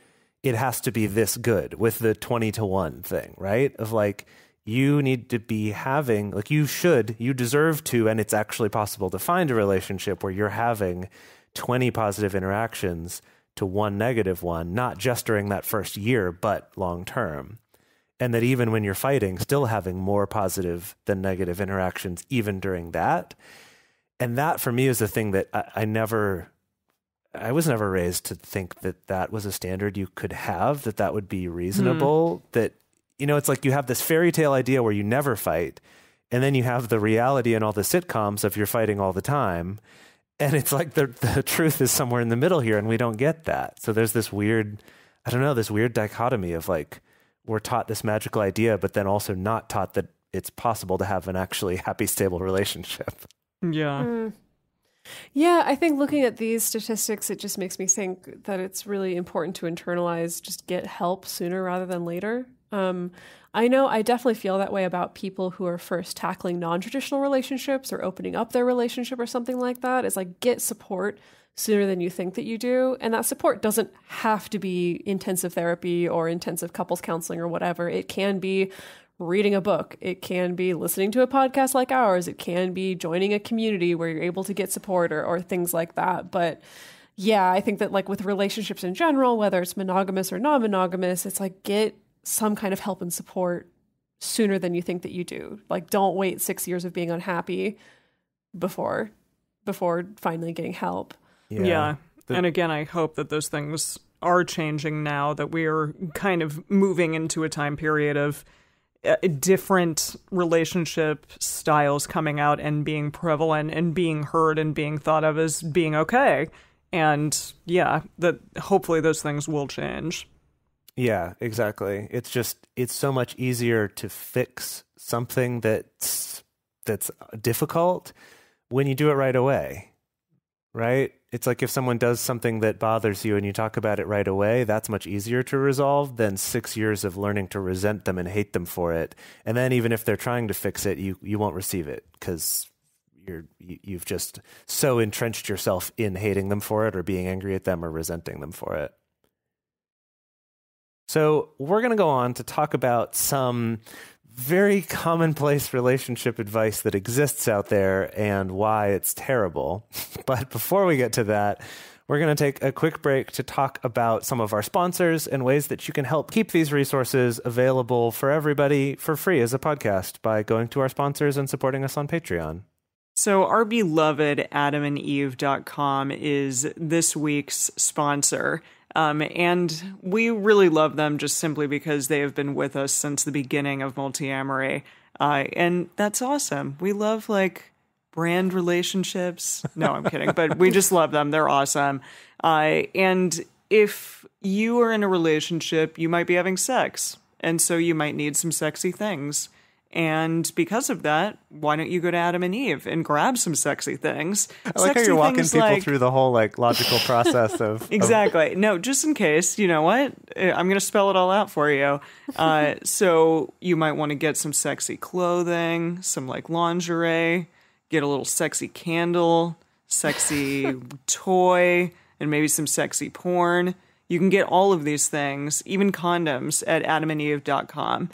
S2: it has to be this good with the 20 to 1 thing, right? Of like, you need to be having, like, you should, you deserve to, and it's actually possible to find a relationship where you're having 20 positive interactions to one negative one, not just during that first year, but long term and that even when you're fighting, still having more positive than negative interactions, even during that. And that for me is the thing that I, I never, I was never raised to think that that was a standard you could have, that that would be hmm. reasonable. That, you know, it's like you have this fairy tale idea where you never fight, and then you have the reality in all the sitcoms of you're fighting all the time. And it's like the, the truth is somewhere in the middle here, and we don't get that. So there's this weird, I don't know, this weird dichotomy of like, we're taught this magical idea, but then also not taught that it's possible to have an actually happy, stable relationship.
S1: yeah. Hmm.
S3: Yeah, I think looking at these statistics, it just makes me think that it's really important to internalize, just get help sooner rather than later. Um, I know I definitely feel that way about people who are first tackling non traditional relationships or opening up their relationship or something like that. Is like get support sooner than you think that you do. And that support doesn't have to be intensive therapy or intensive couples counseling or whatever. It can be reading a book. It can be listening to a podcast like ours. It can be joining a community where you're able to get support or, or things like that. But yeah, I think that like with relationships in general, whether it's monogamous or non monogamous, it's like get some kind of help and support sooner than you think that you do. Like don't wait six years of being unhappy before before finally getting help.
S1: Yeah.
S2: The-
S1: and again, I hope that those things are changing now that we are kind of moving into a time period of uh, different relationship styles coming out and being prevalent and being heard and being thought of as being okay. And yeah, that hopefully those things will change.
S2: Yeah, exactly. It's just it's so much easier to fix something that's that's difficult when you do it right away. Right? It's like if someone does something that bothers you and you talk about it right away, that's much easier to resolve than 6 years of learning to resent them and hate them for it. And then even if they're trying to fix it, you you won't receive it cuz you're you- you've just so entrenched yourself in hating them for it or being angry at them or resenting them for it. So, we're going to go on to talk about some very commonplace relationship advice that exists out there and why it's terrible. But before we get to that, we're going to take a quick break to talk about some of our sponsors and ways that you can help keep these resources available for everybody for free as a podcast by going to our sponsors and supporting us on Patreon.
S1: So, our beloved adamandeve.com is this week's sponsor. Um, and we really love them just simply because they have been with us since the beginning of Multiamory. Uh, and that's awesome. We love like brand relationships. No, I'm kidding, but we just love them. They're awesome. Uh, and if you are in a relationship, you might be having sex. And so you might need some sexy things. And because of that, why don't you go to Adam and Eve and grab some sexy things?
S2: I like how you're walking people
S1: like-
S2: through the whole like logical process of of-
S1: Exactly. No, just in case, you know what? Uh, I'm going to spell it all out for you. Uh, so you might want to get some sexy clothing, some like lingerie, get a little sexy candle, sexy toy, and maybe some sexy porn. You can get all of these things, even condoms, at adamandeve.com.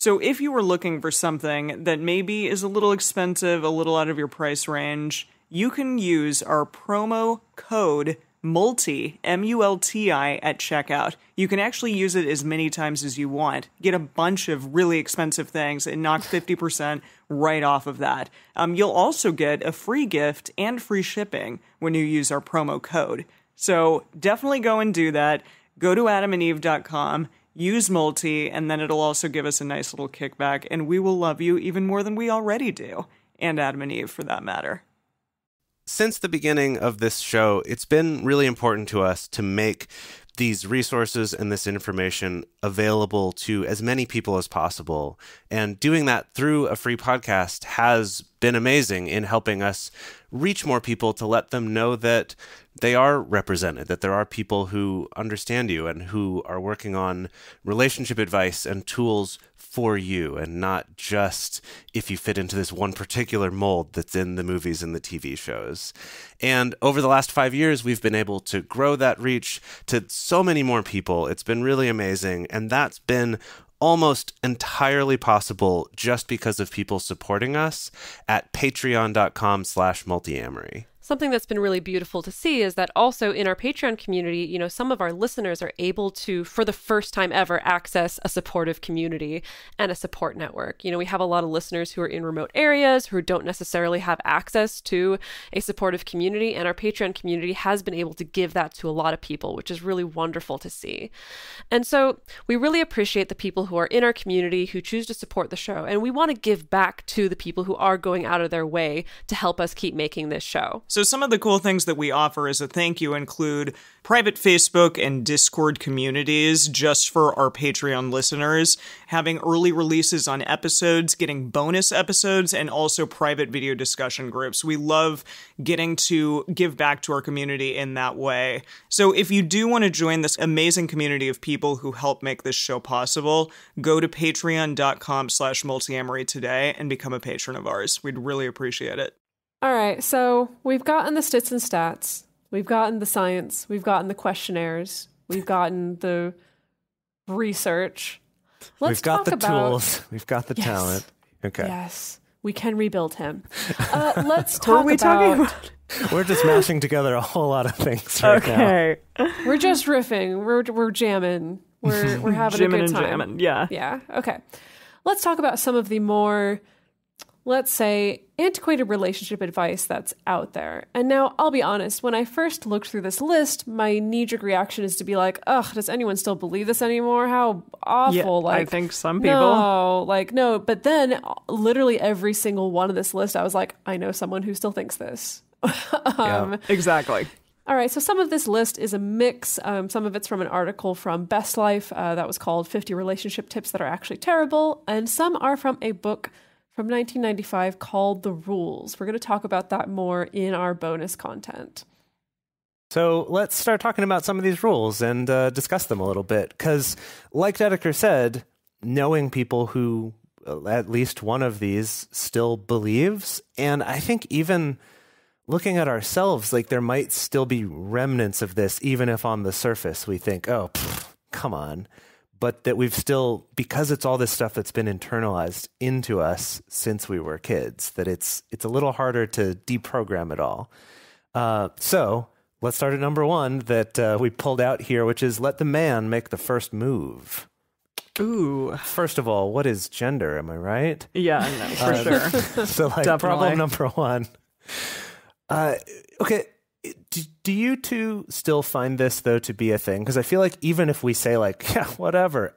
S1: So if you were looking for something that maybe is a little expensive, a little out of your price range, you can use our promo code MULTI, M U L T I, at checkout. You can actually use it as many times as you want. Get a bunch of really expensive things and knock 50% right off of that. Um, you'll also get a free gift and free shipping when you use our promo code. So definitely go and do that. Go to adamandeve.com use multi and then it'll also give us a nice little kickback and we will love you even more than we already do and adam and eve for that matter.
S2: Since the beginning of this show, it's been really important to us to make these resources and this information available to as many people as possible. And doing that through a free podcast has been amazing in helping us reach more people to let them know that they are represented, that there are people who understand you and who are working on relationship advice and tools for you and not just if you fit into this one particular mold that's in the movies and the TV shows. And over the last five years, we've been able to grow that reach to so many more people. It's been really amazing. And that's been almost entirely possible just because of people supporting us at patreon.com slash multiamory.
S3: Something that's been really beautiful to see is that also in our Patreon community, you know, some of our listeners are able to, for the first time ever, access a supportive community and a support network. You know, we have a lot of listeners who are in remote areas who don't necessarily have access to a supportive community, and our Patreon community has been able to give that to a lot of people, which is really wonderful to see. And so we really appreciate the people who are in our community who choose to support the show, and we want to give back to the people who are going out of their way to help us keep making this show.
S1: So, some of the cool things that we offer as a thank you include private Facebook and Discord communities just for our Patreon listeners, having early releases on episodes, getting bonus episodes, and also private video discussion groups. We love getting to give back to our community in that way. So, if you do want to join this amazing community of people who help make this show possible, go to patreon.com slash multiamory today and become a patron of ours. We'd really appreciate it.
S3: All right, so we've gotten the stits and stats, we've gotten the science, we've gotten the questionnaires, we've gotten the research. Let's
S2: We've got
S3: talk
S2: the
S3: about,
S2: tools, we've got the
S3: Yes.
S2: talent. Okay.
S3: Yes, we can rebuild him. Uh, let's
S1: Who
S3: talk
S1: are we
S3: about.
S1: talking about?
S2: We're just mashing together a whole lot of things right now.
S1: Okay.
S3: We're just riffing. We're we're jamming. We're we're having a
S1: Jimin
S3: good
S1: and
S3: time.
S1: jamming. Yeah.
S3: Yeah. Okay. Let's talk about some of the more, let's say, antiquated relationship advice that's out there. And now I'll be honest, when I first looked through this list, my knee jerk reaction is to be like, ugh, does anyone still believe this anymore? How awful.
S1: Yeah,
S3: like
S1: I think some people.
S3: No, like no. But then literally every single one of this list, I was like, I know someone who still thinks this. um,
S1: Exactly.
S3: all right, so some of this list is a mix. Um, some of it's from an article from Best Life uh, that was called 50 Relationship Tips That Are Actually Terrible, and some are from a book from 1995 called The Rules. We're going to talk about that more in our bonus content.
S2: So let's start talking about some of these rules and uh, discuss them a little bit. Because, like Dedeker said, knowing people who uh, at least one of these still believes, and I think even looking at ourselves, like there might still be remnants of this, even if on the surface we think, oh, pff, come on. But that we've still, because it's all this stuff that's been internalized into us since we were kids, that it's it's a little harder to deprogram it all. Uh, so let's start at number one that uh, we pulled out here, which is let the man make the first move.
S1: Ooh.
S2: First of all, what is gender? Am I right?
S1: Yeah, no, for sure.
S2: so, like,
S1: Definitely.
S2: problem number one. Uh, okay. Do, do you two still find this, though, to be a thing? Because I feel like even if we say, like, yeah, whatever,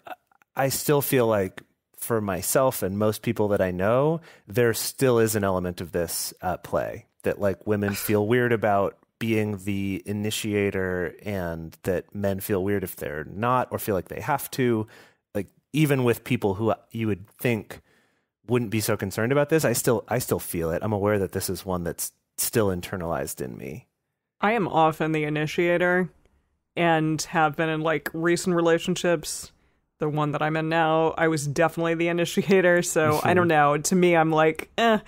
S2: I still feel like for myself and most people that I know, there still is an element of this at play that, like, women feel weird about being the initiator and that men feel weird if they're not or feel like they have to. Like, even with people who you would think wouldn't be so concerned about this. I still I still feel it. I'm aware that this is one that's still internalized in me.
S1: I am often the initiator and have been in like recent relationships. The one that I'm in now, I was definitely the initiator. So I don't know. To me, I'm like, eh.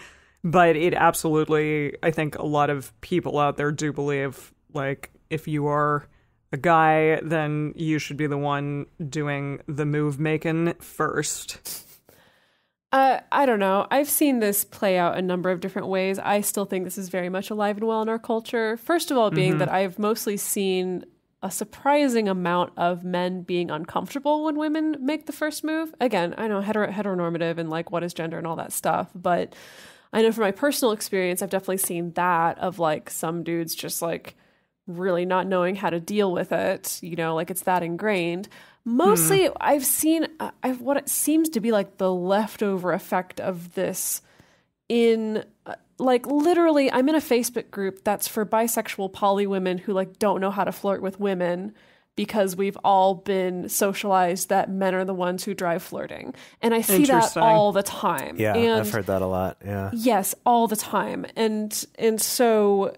S1: But it absolutely, I think a lot of people out there do believe like if you are a guy, then you should be the one doing the move making first.
S3: Uh, I don't know. I've seen this play out a number of different ways. I still think this is very much alive and well in our culture. First of all, being that I've mostly seen a surprising amount of men being uncomfortable when women make the first move. Again, I know hetero- heteronormative and like what is gender and all that stuff, but I know from my personal experience, I've definitely seen that of like some dudes just like really not knowing how to deal with it. You know, like it's that ingrained. Mostly, I've seen uh, I've, what it seems to be like the leftover effect of this in uh, like literally I'm in a Facebook group that's for bisexual poly women who like don't know how to flirt with women because we've all been socialized that men are the ones who drive flirting. And I see that all the time.
S2: Yeah,
S3: and
S2: I've heard that a lot. Yeah.
S3: Yes, all the time. And and so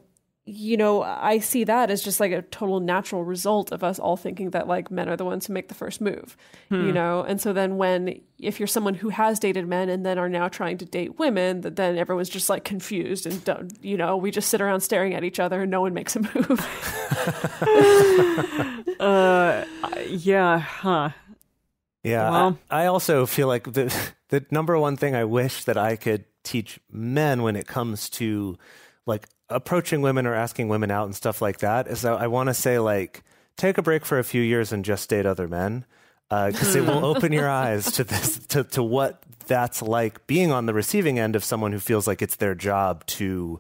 S3: you know, I see that as just like a total natural result of us all thinking that like men are the ones who make the first move. You know, and so then when if you're someone who has dated men and then are now trying to date women, that then everyone's just like confused and don't, you know, we just sit around staring at each other and no one makes a move.
S1: Uh, yeah, huh.
S2: Yeah,
S1: Well-
S2: I, I also feel like the the number one thing I wish that I could teach men when it comes to like approaching women or asking women out and stuff like that is that I want to say like take a break for a few years and just date other men because it will open your eyes to this to to what that's like being on the receiving end of someone who feels like it's their job to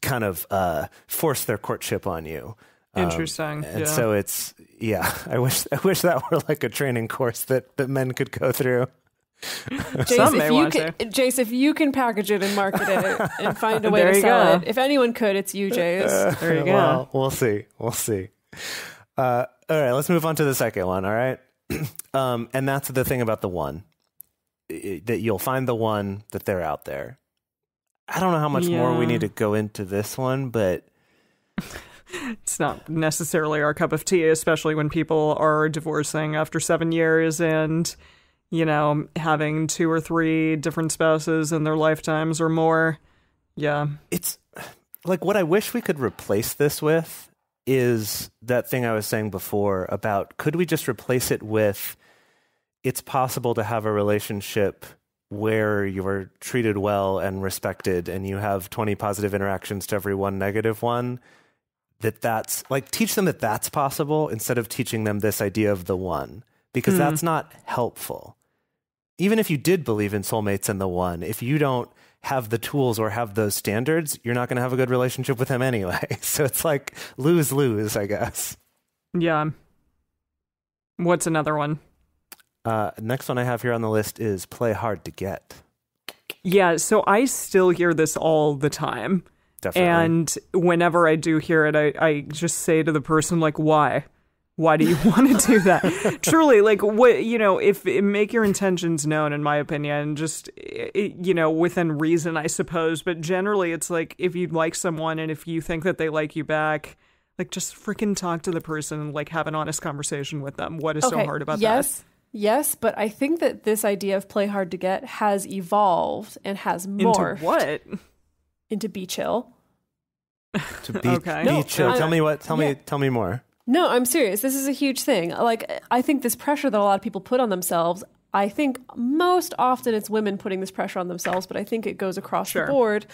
S2: kind of uh, force their courtship on you. Um,
S1: Interesting.
S2: and
S1: yeah.
S2: so it's yeah. I wish I wish that were like a training course that that men could go through.
S3: Jace,
S1: Some
S3: if
S1: may
S3: you
S1: want
S3: can, Jace, if you can package it and market it and find a way to sell
S1: go.
S3: it, if anyone could, it's you, Jace.
S1: there you go.
S2: Well, we'll see. We'll see. Uh, all right, let's move on to the second one. All right, um, and that's the thing about the one I- that you'll find the one that they're out there. I don't know how much more we need to go into this one, but
S1: it's not necessarily our cup of tea, especially when people are divorcing after seven years and, you know, having two or three different spouses in their lifetimes or more. Yeah.
S2: it's like what I wish we could replace this with is that thing I was saying before about could we just replace it with it's possible to have a relationship where you are treated well and respected and you have 20 positive interactions to every one negative one that that's like teach them that that's possible instead of teaching them this idea of the one because hmm. that's not helpful even if you did believe in soulmates and the one, if you don't have the tools or have those standards, you're not going to have a good relationship with him anyway. So it's like lose lose, I guess.
S1: Yeah. What's another one?
S2: Uh, next one I have here on the list is play hard to get.
S1: Yeah, so I still hear this all the time.
S2: Definitely.
S1: And whenever I do hear it, I, I just say to the person, like, why? Why do you want to do that? Truly, like, what, you know, if make your intentions known, in my opinion, just, you know, within reason, I suppose. But generally, it's like if you like someone and if you think that they like you back, like, just freaking talk to the person and, like, have an honest conversation with them. What is so hard about that?
S3: yes, Yes, but I think that this idea of play hard to get has evolved and has
S1: that?
S3: morphed
S1: Into what?
S3: into be chill.
S2: to be,
S1: Okay.
S2: be
S1: No,
S2: chill.
S3: I-
S2: tell me what. Tell
S3: yeah.
S2: me. Tell me more.
S3: No, I'm serious. This is a huge thing. Like, I think this pressure that a lot of people put on themselves, I think most often it's women putting this pressure on themselves, but I think it goes across
S1: Sure.
S3: the board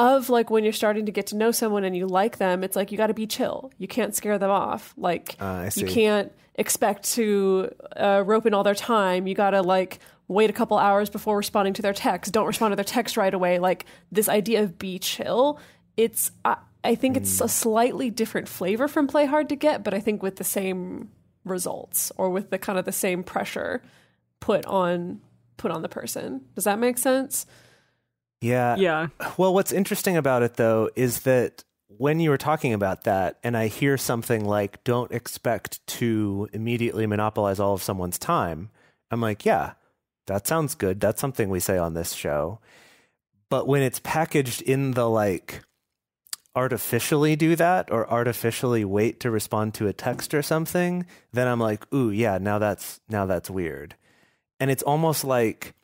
S3: of like when you're starting to get to know someone and you like them, it's like you got to be chill. You can't scare them off. Like,
S2: I
S3: you can't expect to uh, rope in all their time. You got to like wait a couple hours before responding to their text. Don't respond to their text right away. Like, this idea of be chill, it's. I I think it's
S2: Hmm.
S3: a slightly different flavor from Play Hard to Get, but I think with the same results or with the kind of the same pressure put on put on the person. Does that make sense?
S2: Yeah.
S1: Yeah.
S2: Well, what's interesting about it though is that when you were talking about that, and I hear something like, don't expect to immediately monopolize all of someone's time, I'm like, yeah, That sounds good. That's something we say on this show. But when it's packaged in the like artificially do that or artificially wait to respond to a text or something, then I'm like, ooh, yeah, now that's now that's weird. And it's almost like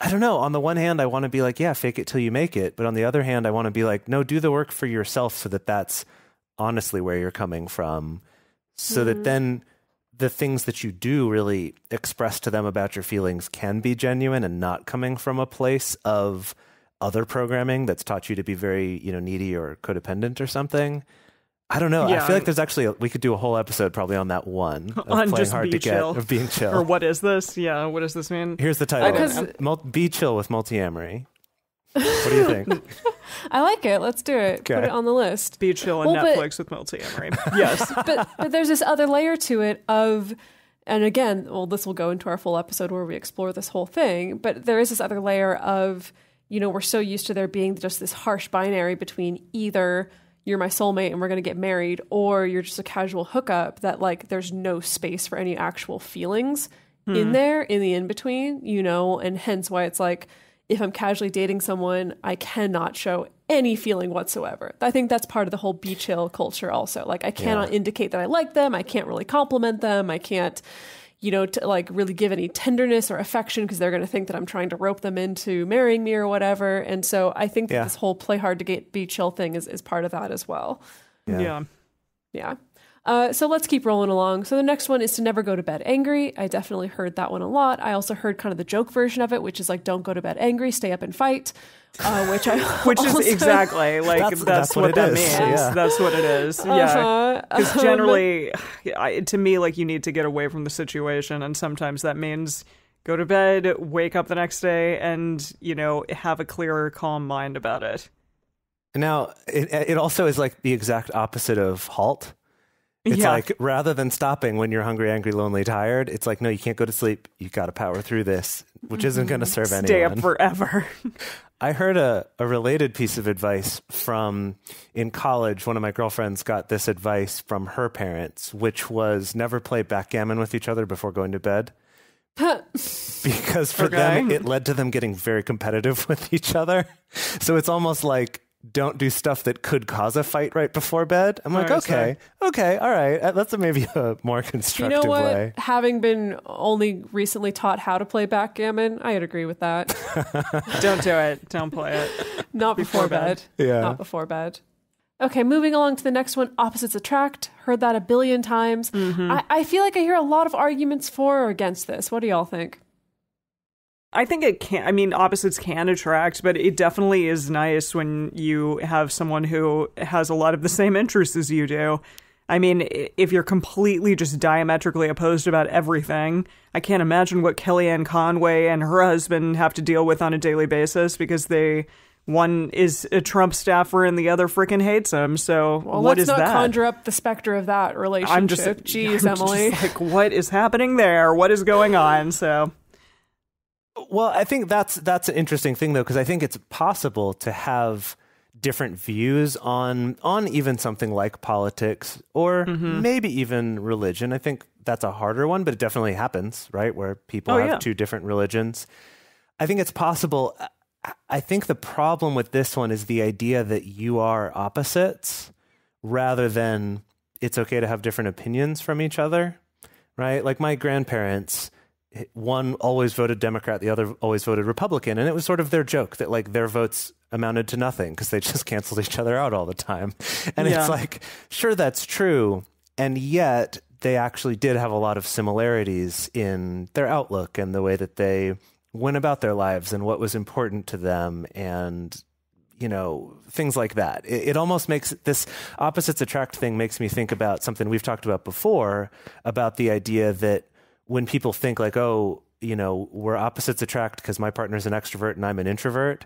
S2: I don't know. On the one hand, I want to be like, yeah, fake it till you make it. But on the other hand, I want to be like, no, do the work for yourself so that that's honestly where you're coming from. So that mm-hmm. then the things that you do really express to them about your feelings can be genuine and not coming from a place of other programming that's taught you to be very, you know, needy or codependent or something. I don't know. I feel like there's actually a, we could do a whole episode probably on that one of
S1: On
S2: playing
S1: just
S2: hard
S1: be
S2: to get
S1: chill.
S2: of being chill.
S1: Or what is this? Yeah, what does this mean?
S2: Here's the title:
S1: don't.
S2: Mul- Be chill with Multiamory. What do you think?
S3: I like it. Let's do it. Put it on the list.
S1: Be chill on
S3: Well, but-
S1: Netflix with Multiamory. yes.
S3: but but there's this other layer to it of and again well this will go into our full episode where we explore this whole thing but there is this other layer of you know we're so used to there being just this harsh binary between either you're my soulmate and we're going to get married or you're just a casual hookup that like there's no space for any actual feelings in hmm. there in the in between you know and hence why it's like if I'm casually dating someone, I cannot show any feeling whatsoever. I think that's part of the whole be chill culture also. Like I cannot indicate that I like them, I can't really compliment them, I can't you know, to like really give any tenderness or affection because they're going to think that I'm trying to rope them into marrying me or whatever. And so I think that
S2: Yeah.
S3: this whole play hard to get be chill thing is, is part of that as well.
S1: Yeah.
S3: Yeah. Uh, so let's keep rolling along. So the next one is to never go to bed angry. I definitely heard that one a lot. I also heard kind of the joke version of it, which is like, don't go to bed angry, stay up and fight, uh, which I
S1: Which is exactly like
S2: That's-
S1: that's,
S2: that's what
S1: what,
S2: it
S1: that
S2: is,
S1: means.
S2: yeah.
S1: That's what it is. Yeah.
S3: Uh-huh.
S1: Because
S3: Um,
S1: generally, I, to me, like you need to get away from the situation, and sometimes that means go to bed, wake up the next day, and you know have a clearer, calm mind about it.
S2: Now, it, it also is like the exact opposite of HALT. It's
S1: Yeah.
S2: like rather than stopping when you're hungry, angry, lonely, tired, it's like no, you can't go to sleep. You got to power through this, which isn't going to mm-hmm. serve
S1: Stay
S2: anyone.
S1: up forever.
S2: I heard a, a related piece of advice from in college. One of my girlfriends got this advice from her parents, which was never play backgammon with each other before going to bed. because for them, it led to them getting very competitive with each other. So it's almost like don't do stuff that could cause a fight right before bed. I'm like,
S1: I
S2: okay, okay, all right. Uh, That's a, maybe a more
S3: you
S2: constructive
S3: know what?
S2: way.
S3: Having been only recently taught how to play backgammon, I'd agree with that.
S1: Don't do it. Don't play it.
S3: Not before,
S1: Before
S3: bed.
S1: bed.
S2: Yeah.
S3: Not before bed. Okay, moving along to the next one opposites attract. Heard that a billion times.
S1: Mm-hmm.
S3: I, I feel like I hear a lot of arguments for or against this. What do y'all think?
S1: I think it can. I mean, opposites can attract, but it definitely is nice when you have someone who has a lot of the same interests as you do. I mean, if you're completely just diametrically opposed about everything, I can't imagine what Kellyanne Conway and her husband have to deal with on a daily basis because they one is a Trump staffer and the other freaking hates him. So
S3: Well,
S1: what
S3: let's not conjure up the specter of that relationship.
S1: I'm just,
S3: Jeez,
S1: I'm just
S3: Emily.
S1: like, what is happening there? What is going on? So
S2: Well, I think that's that's an interesting thing though, because I think it's possible to have different views on on even something like politics or
S1: Mm-hmm.
S2: maybe even religion. I think that's a harder one, but it definitely happens, right? Where people
S1: Oh,
S2: have
S1: yeah.
S2: two different religions. I think it's possible. I- I think the problem with this one is the idea that you are opposites rather than it's okay to have different opinions from each other, right? Like my grandparents, one always voted Democrat, the other always voted Republican, and it was sort of their joke that like their votes amounted to nothing because they just canceled each other out all the time. And
S1: Yeah.
S2: it's like, sure, that's true, and yet they actually did have a lot of similarities in their outlook and the way that they went about their lives and what was important to them and you know things like that it, it almost makes this opposites attract thing makes me think about something we've talked about before about the idea that when people think like oh you know we're opposites attract because my partner's an extrovert and i'm an introvert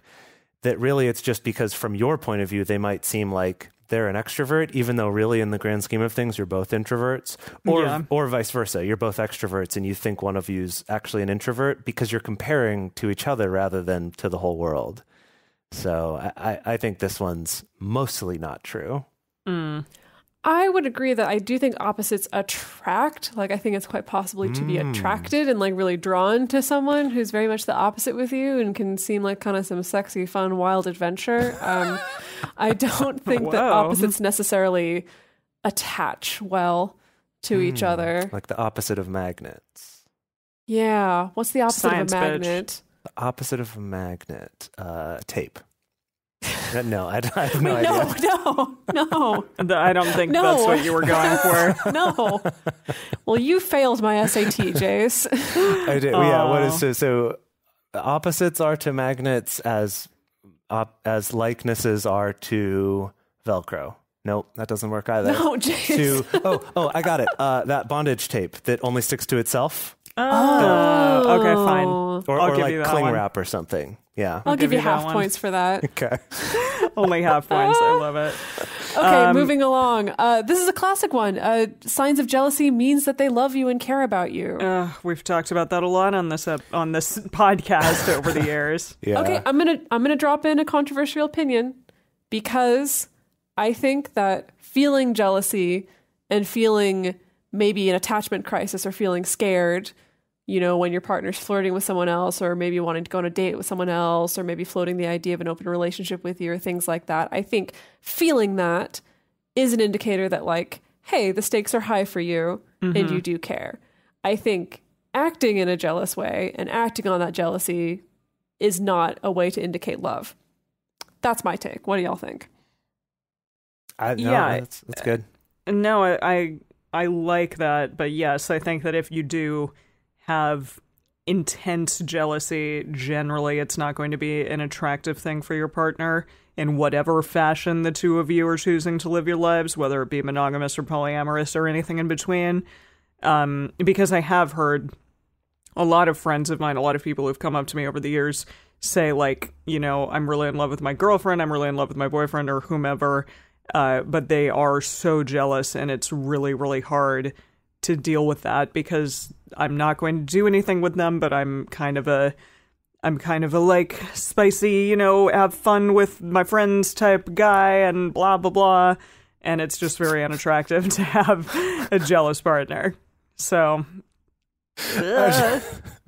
S2: that really it's just because from your point of view they might seem like they're an extrovert even though really in the grand scheme of things you're both introverts or
S1: Yeah.
S2: or vice versa you're both extroverts and you think one of you's actually an introvert because you're comparing to each other rather than to the whole world so I, I I think this one's mostly not true. Mm.
S3: I would agree that I do think opposites attract. Like I think it's quite possibly to be attracted and like really drawn to someone who's very much the opposite with you and can seem like kind of some sexy, fun, wild adventure. Um, I don't think that opposites necessarily attach well to each other.
S2: Like the opposite of magnets.
S3: Yeah. What's the opposite
S1: Science,
S3: of a
S1: bitch.
S3: magnet?
S2: The opposite of a magnet. Uh, tape. Uh, no, I, I have no idea.
S3: No, no, no,
S1: Th- I don't think
S3: No.
S1: that's what you were going for.
S3: no. Well, you failed my SAT, Jace.
S2: I did. Yeah. What is so? So opposites are to magnets as op, as likenesses are to Velcro. Nope, that doesn't work either.
S3: No, Jace.
S2: To oh oh, I got it. Uh, that bondage tape that only sticks to itself,
S1: Uh, okay, fine.
S3: Oh.
S2: or,
S1: I'll
S2: or
S1: give
S2: like
S1: you that
S2: cling
S1: one.
S2: wrap or something. Yeah.
S3: I'll give,
S1: give
S3: you
S1: you
S3: half points for that.
S2: Okay.
S1: Only half points. I love it.
S3: Okay,
S1: Um,
S3: moving along. Uh, this is a classic one. Uh, signs of jealousy means that they love you and care about you.
S1: Uh, we've talked about that a lot on this ep- on this podcast over the years.
S2: Yeah.
S3: Okay, I'm gonna I'm gonna drop in a controversial opinion because I think that feeling jealousy and feeling maybe an attachment crisis or feeling scared, you know, when your partner's flirting with someone else or maybe wanting to go on a date with someone else or maybe floating the idea of an open relationship with you or things like that. I think feeling that is an indicator that like, hey, the stakes are high for you and mm-hmm. you do care. I think acting in a jealous way and acting on that jealousy is not a way to indicate love. That's my take. What do y'all think?
S2: I, no,
S1: Yeah.
S2: That's, that's good.
S1: No, I, I I like that, but yes, I think that if you do have intense jealousy, generally it's not going to be an attractive thing for your partner in whatever fashion the two of you are choosing to live your lives, whether it be monogamous or polyamorous or anything in between. Um, because I have heard a lot of friends of mine, a lot of people who've come up to me over the years say, like, you know, I'm really in love with my girlfriend, I'm really in love with my boyfriend or whomever, uh, but they are so jealous and it's really, really hard to deal with that because I'm not going to do anything with them, but I'm kind of a. I'm kind of a like spicy, you know, have fun with my friends type guy and blah blah blah. And it's just very unattractive to have a jealous partner. So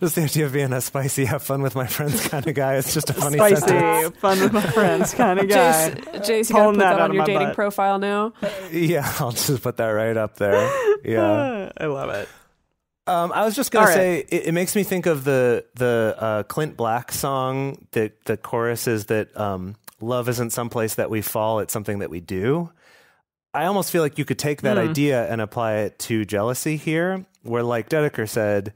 S2: Just the idea of being a spicy, have fun with my friends kind of guy. It's just a funny
S1: spicy,
S2: sentence.
S1: fun with my friends kind of guy.
S3: Jace, Jace, you gotta put
S1: that
S3: that, on your dating
S1: butt.
S3: profile now.
S2: Yeah, I'll just put that right up there. Yeah.
S1: I love it.
S2: Um, I was just gonna
S1: All right.
S2: say it, it makes me think of the the uh, Clint Black song that the chorus is that um, love isn't someplace that we fall; it's something that we do. I almost feel like you could take that idea and apply it to jealousy here, where, like Dedeker said,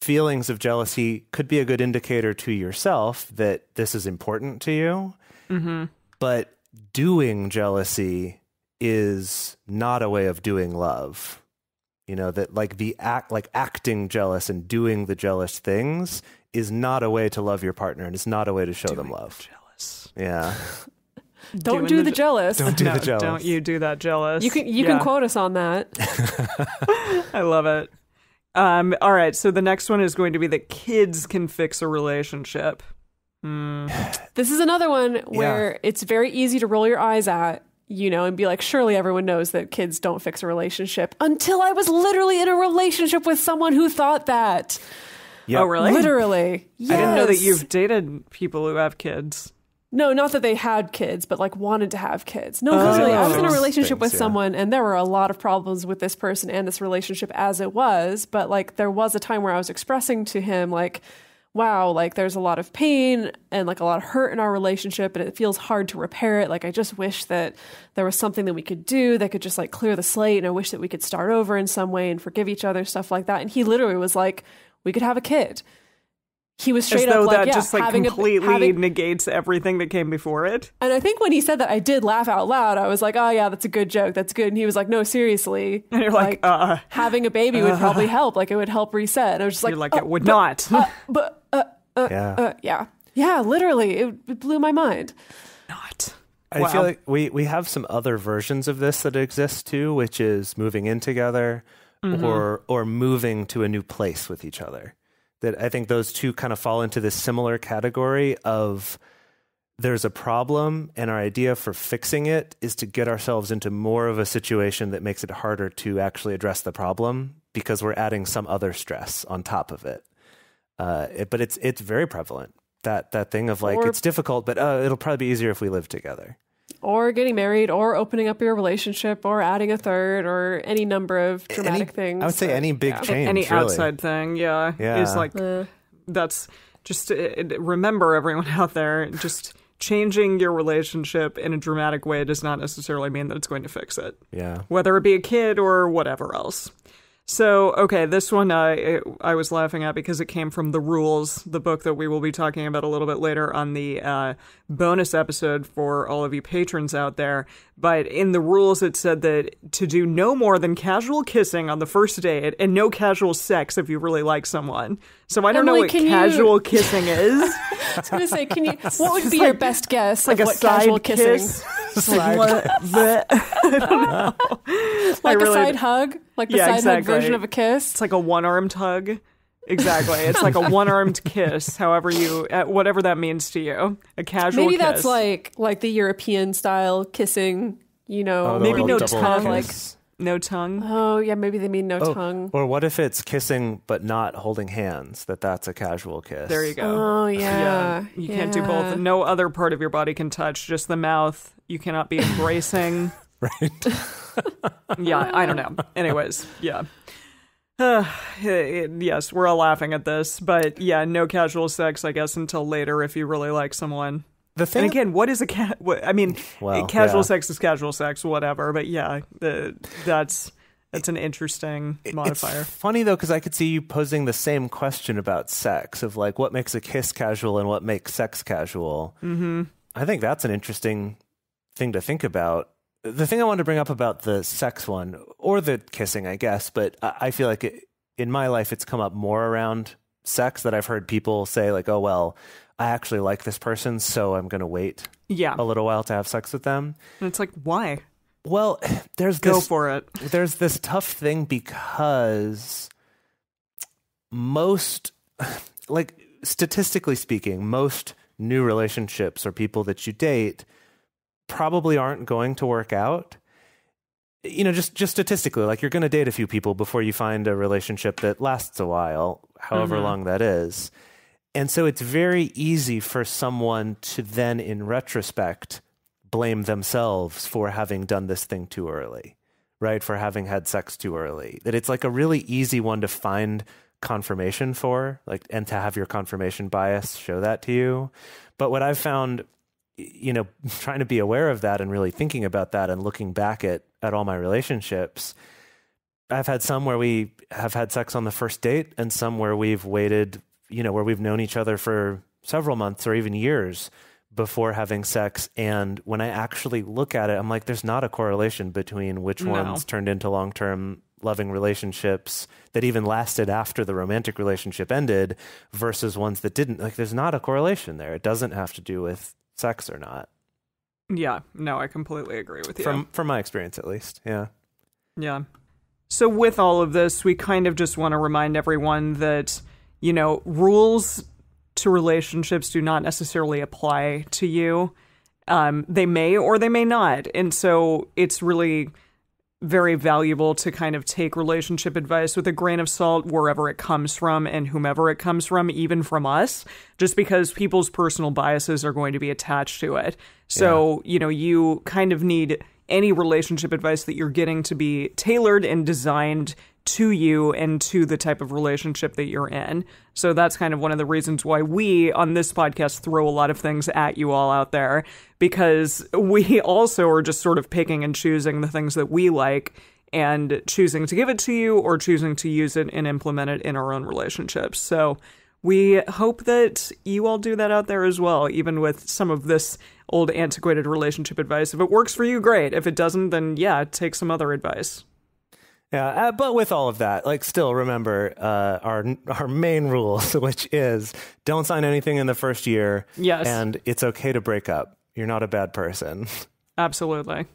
S2: feelings of jealousy could be a good indicator to yourself that this is important to you.
S1: Mm-hmm.
S2: But doing jealousy is not a way of doing love. You know, that like the act, like acting jealous and doing the jealous things is not a way to love your partner and it's not a way to show them love.
S1: Jealous.
S2: Yeah.
S3: Don't
S1: Doing
S3: do
S1: the
S3: the jealous.
S2: Don't do
S1: no,
S2: the jealous.
S1: Don't you do that jealous?
S3: You can you
S1: Yeah.
S3: can quote us on that.
S1: I love it. Um, all right, so the next one is going to be that kids can fix a relationship. Hmm.
S3: This is another one where it's very easy to roll your eyes at, you know, and be like, surely everyone knows that kids don't fix a relationship. Until I was literally in a relationship with someone who thought that.
S2: Yep.
S1: Oh, really?
S3: Literally.
S1: I didn't know that you've dated people who have kids.
S3: No, not that they had kids, but like wanted to have kids. No,
S1: Oh.
S3: literally, I was in a
S2: Things,
S3: relationship with
S2: yeah.
S3: someone and there were a lot of problems with this person and this relationship as it was. But like, there was a time where I was expressing to him, like, wow, like there's a lot of pain and like a lot of hurt in our relationship and it feels hard to repair it. Like, I just wish that there was something that we could do that could just like clear the slate. And I wish that we could start over in some way and forgive each other, stuff like that. And he literally was like, we could have a kid. He was straight
S1: As though
S3: up like,
S1: that
S3: yeah,
S1: just like
S3: having a-
S1: completely
S3: having-
S1: negates everything that came before it.
S3: and I think when he said that, I did laugh out loud. I was like, "Oh yeah, that's a good joke. That's good." And he was like, "No, seriously."
S1: And you're like, uh,
S3: having a baby would probably help. Like it would help reset. And I was just like,
S1: you're like,
S3: "Uh,
S1: it would
S3: but-
S1: not.
S3: uh, but uh, uh,
S2: Yeah.
S3: uh, yeah, yeah, literally, it, it blew my mind.
S1: not.
S2: I
S1: Wow.
S2: feel like we, we have some other versions of this that exist too, which is moving in together or or moving to a new place with each other. That I think those two kind of fall into this similar category of there's a problem, and our idea for fixing it is to get ourselves into more of a situation that makes it harder to actually address the problem because we're adding some other stress on top of it. Uh, it but it's it's very prevalent that that thing of like
S3: Or-
S2: it's difficult, but uh, it'll probably be easier if we live together.
S3: Or getting married, or opening up your relationship, or adding a third, or any number of dramatic
S2: Any-
S3: things.
S2: I would say
S3: that-
S2: any big
S3: yeah.
S2: change.
S1: Any
S2: really.
S1: outside thing, yeah,
S2: Yeah.
S1: is like
S3: Uh,
S1: that's just uh, remember everyone out there just changing your relationship in a dramatic way does not necessarily mean that it's going to fix it
S2: Yeah.
S1: whether it be a kid or whatever else so okay this one i i was laughing at because it came from the rules the book that we will be talking about a little bit later on the uh, bonus episode for all of you patrons out there but in the rules it said that to do no more than casual kissing on the first date and no casual sex if you really like someone so i don't know what
S3: can you-
S1: casual kissing is
S3: I was gonna say, can you? What would be your best guess
S1: like
S3: of
S1: a
S3: what casual
S1: side
S3: kissing?
S1: Kiss like what the-
S3: Like a
S1: really-
S3: side hug, like the
S1: Yeah,
S3: side hug version of a kiss.
S1: It's like a one-armed hug. Exactly. It's like a one-armed kiss, however you uh, whatever that means to you. A casual
S3: Maybe
S1: kiss.
S3: that's like like the European style kissing. You know,
S2: Oh,
S1: Maybe
S2: little
S1: no tongue,
S2: kiss.
S1: No tongue.
S3: Oh yeah, maybe they mean no
S2: Oh,
S3: tongue.
S2: Or what if it's kissing but not holding hands? That that's a casual kiss.
S1: There you go.
S3: Oh yeah,
S1: You can't do both. No other part of your body can touch, just the mouth. You cannot be embracing.
S2: Right.
S1: yeah, I don't know. Anyways, yeah. Uh, yes, we're all laughing at this, but yeah, no casual sex, I guess, until later if you really like someone.
S2: The thing
S1: And again, what is a cat? I mean,
S2: Well,
S1: casual
S2: yeah.
S1: sex is casual sex, whatever. But yeah, the, that's that's an interesting modifier.
S2: It's funny though because I could see you posing the same question about sex of like what makes a kiss casual and what makes sex casual. Mm-hmm. I think that's an interesting thing to think about. The thing I wanted to bring up about the sex one or the kissing, I guess, but I I feel like it, in my life it's come up more around sex that I've heard people say like, "Oh well, I actually like this person, so I'm going to wait
S1: Yeah,
S2: a little while to have sex with them."
S1: and it's like, why?
S2: Well, there's
S1: Go
S2: this
S1: for it.
S2: there's this tough thing because most like statistically speaking most new relationships or people that you date probably aren't going to work out you know just just statistically like you're going to date a few people before you find a relationship that lasts a while however
S1: Mhm.
S2: long that is and so it's very easy for someone to then in retrospect blame themselves for having done this thing too early right? For having had sex too early. That it's like a really easy one to find confirmation for like and to have your confirmation bias show that to you. But what i've found you know trying to be aware of that and really thinking about that and looking back at at all my relationships i've had some where we have had sex on the first date and some where we've waited you know where we've known each other for several months or even years before having sex. And when i actually look at it i'm like there's not a correlation between which
S1: No.
S2: ones turned into long-term loving relationships that even lasted after the romantic relationship ended versus ones that didn't. Like there's not a correlation there. It doesn't have to do with sex or not.
S1: Yeah, no, I completely agree with you.
S2: from from my experience at least. Yeah.
S1: Yeah. So, with all of this, we kind of just want to remind everyone that, you know, rules to relationships do not necessarily apply to you. Um, they may or they may not. And so, it's really very valuable to kind of take relationship advice with a grain of salt wherever it comes from and whomever it comes from, even from us, just because people's personal biases are going to be attached to it. So, you know, you kind of need any relationship advice that you're getting to be tailored and designed to you and to the type of relationship that you're in. So that's kind of one of the reasons why we on this podcast throw a lot of things at you all out there because we also are just sort of picking and choosing the things that we like and choosing to give it to you or choosing to use it and implement it in our own relationships. So we hope that you all do that out there as well, even with some of this old antiquated relationship advice. If it works for you, great. If it doesn't, then yeah, take some other advice.
S2: Yeah, uh, but with all of that, like, still remember uh, our our main rules, which is don't sign anything in the first year.
S1: Yes.
S2: and it's okay to break up. You're not a bad person.
S1: Absolutely.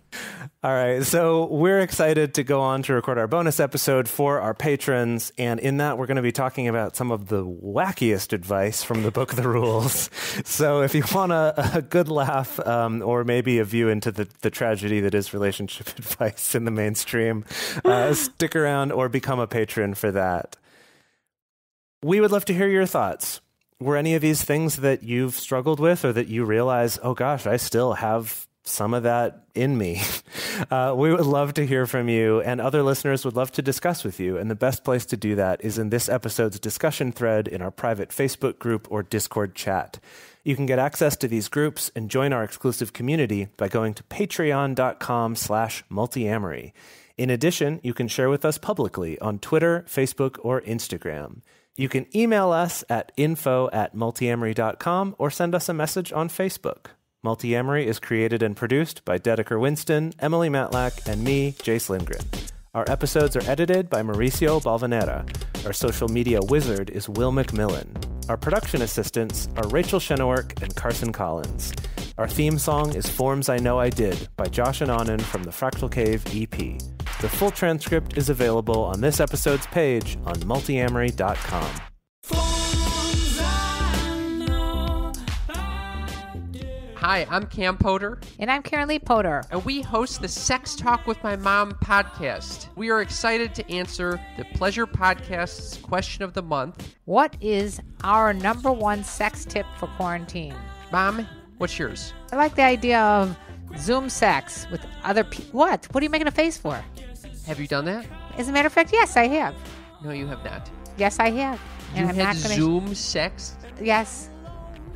S2: All right, so we're excited to go on to record our bonus episode for our patrons, and in that we're going to be talking about some of the wackiest advice from the book of The Rules. So if you want a, a good laugh um, or maybe a view into the, the tragedy that is relationship advice in the mainstream, uh, stick around or become a patron for that. We would love to hear your thoughts. Were any of these things that you've struggled with or that you realize, oh gosh, I still have some of that in me. Uh, we would love to hear from you, and other listeners would love to discuss with you. And the best place to do that is in this episode's discussion thread in our private Facebook group or Discord chat. You can get access to these groups and join our exclusive community by going to patreon.com slash multiamory. In addition, you can share with us publicly on Twitter, Facebook, or Instagram. You can email us at info at multiamory.com or send us a message on Facebook. Multiamory is created and produced by Dedeker Winston, Emily Matlack, and me, Jase Lindgren. Our episodes are edited by Mauricio Balvanera. Our social media wizard is Will McMillan. Our production assistants are Rachel Shenowork and Carson Collins. Our theme song is Forms I Know I Did by Josh and Anand from the Fractal Cave EP. The full transcript is available on this episode's page on multiamory.com.
S4: Hi, I'm Cam Potter,
S5: And I'm Karen Lee Potter.
S4: and we host the Sex Talk with My Mom podcast. We are excited to answer the Pleasure Podcast's question of the month.
S5: What is our number one sex tip for quarantine?
S4: Mom, what's yours?
S5: I like the idea of Zoom sex with other people. What? What are you making a face for?
S4: Have you done that?
S5: As a matter of fact, yes, I have.
S4: No, you have not.
S5: Yes, I have.
S4: You
S5: And I'm
S4: had
S5: not gonna.
S4: Zoom sex?
S5: Yes.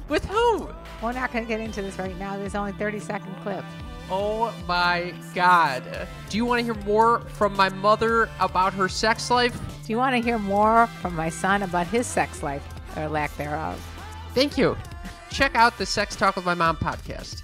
S4: With who?
S5: We're not going to get into this right now. There's only 30 second clip.
S4: Oh my god. Do you want to hear more from my mother about her sex life?
S5: Do you want to hear more from my son about his sex life or lack thereof?
S4: Thank you. Check out the Sex Talk with My Mom podcast.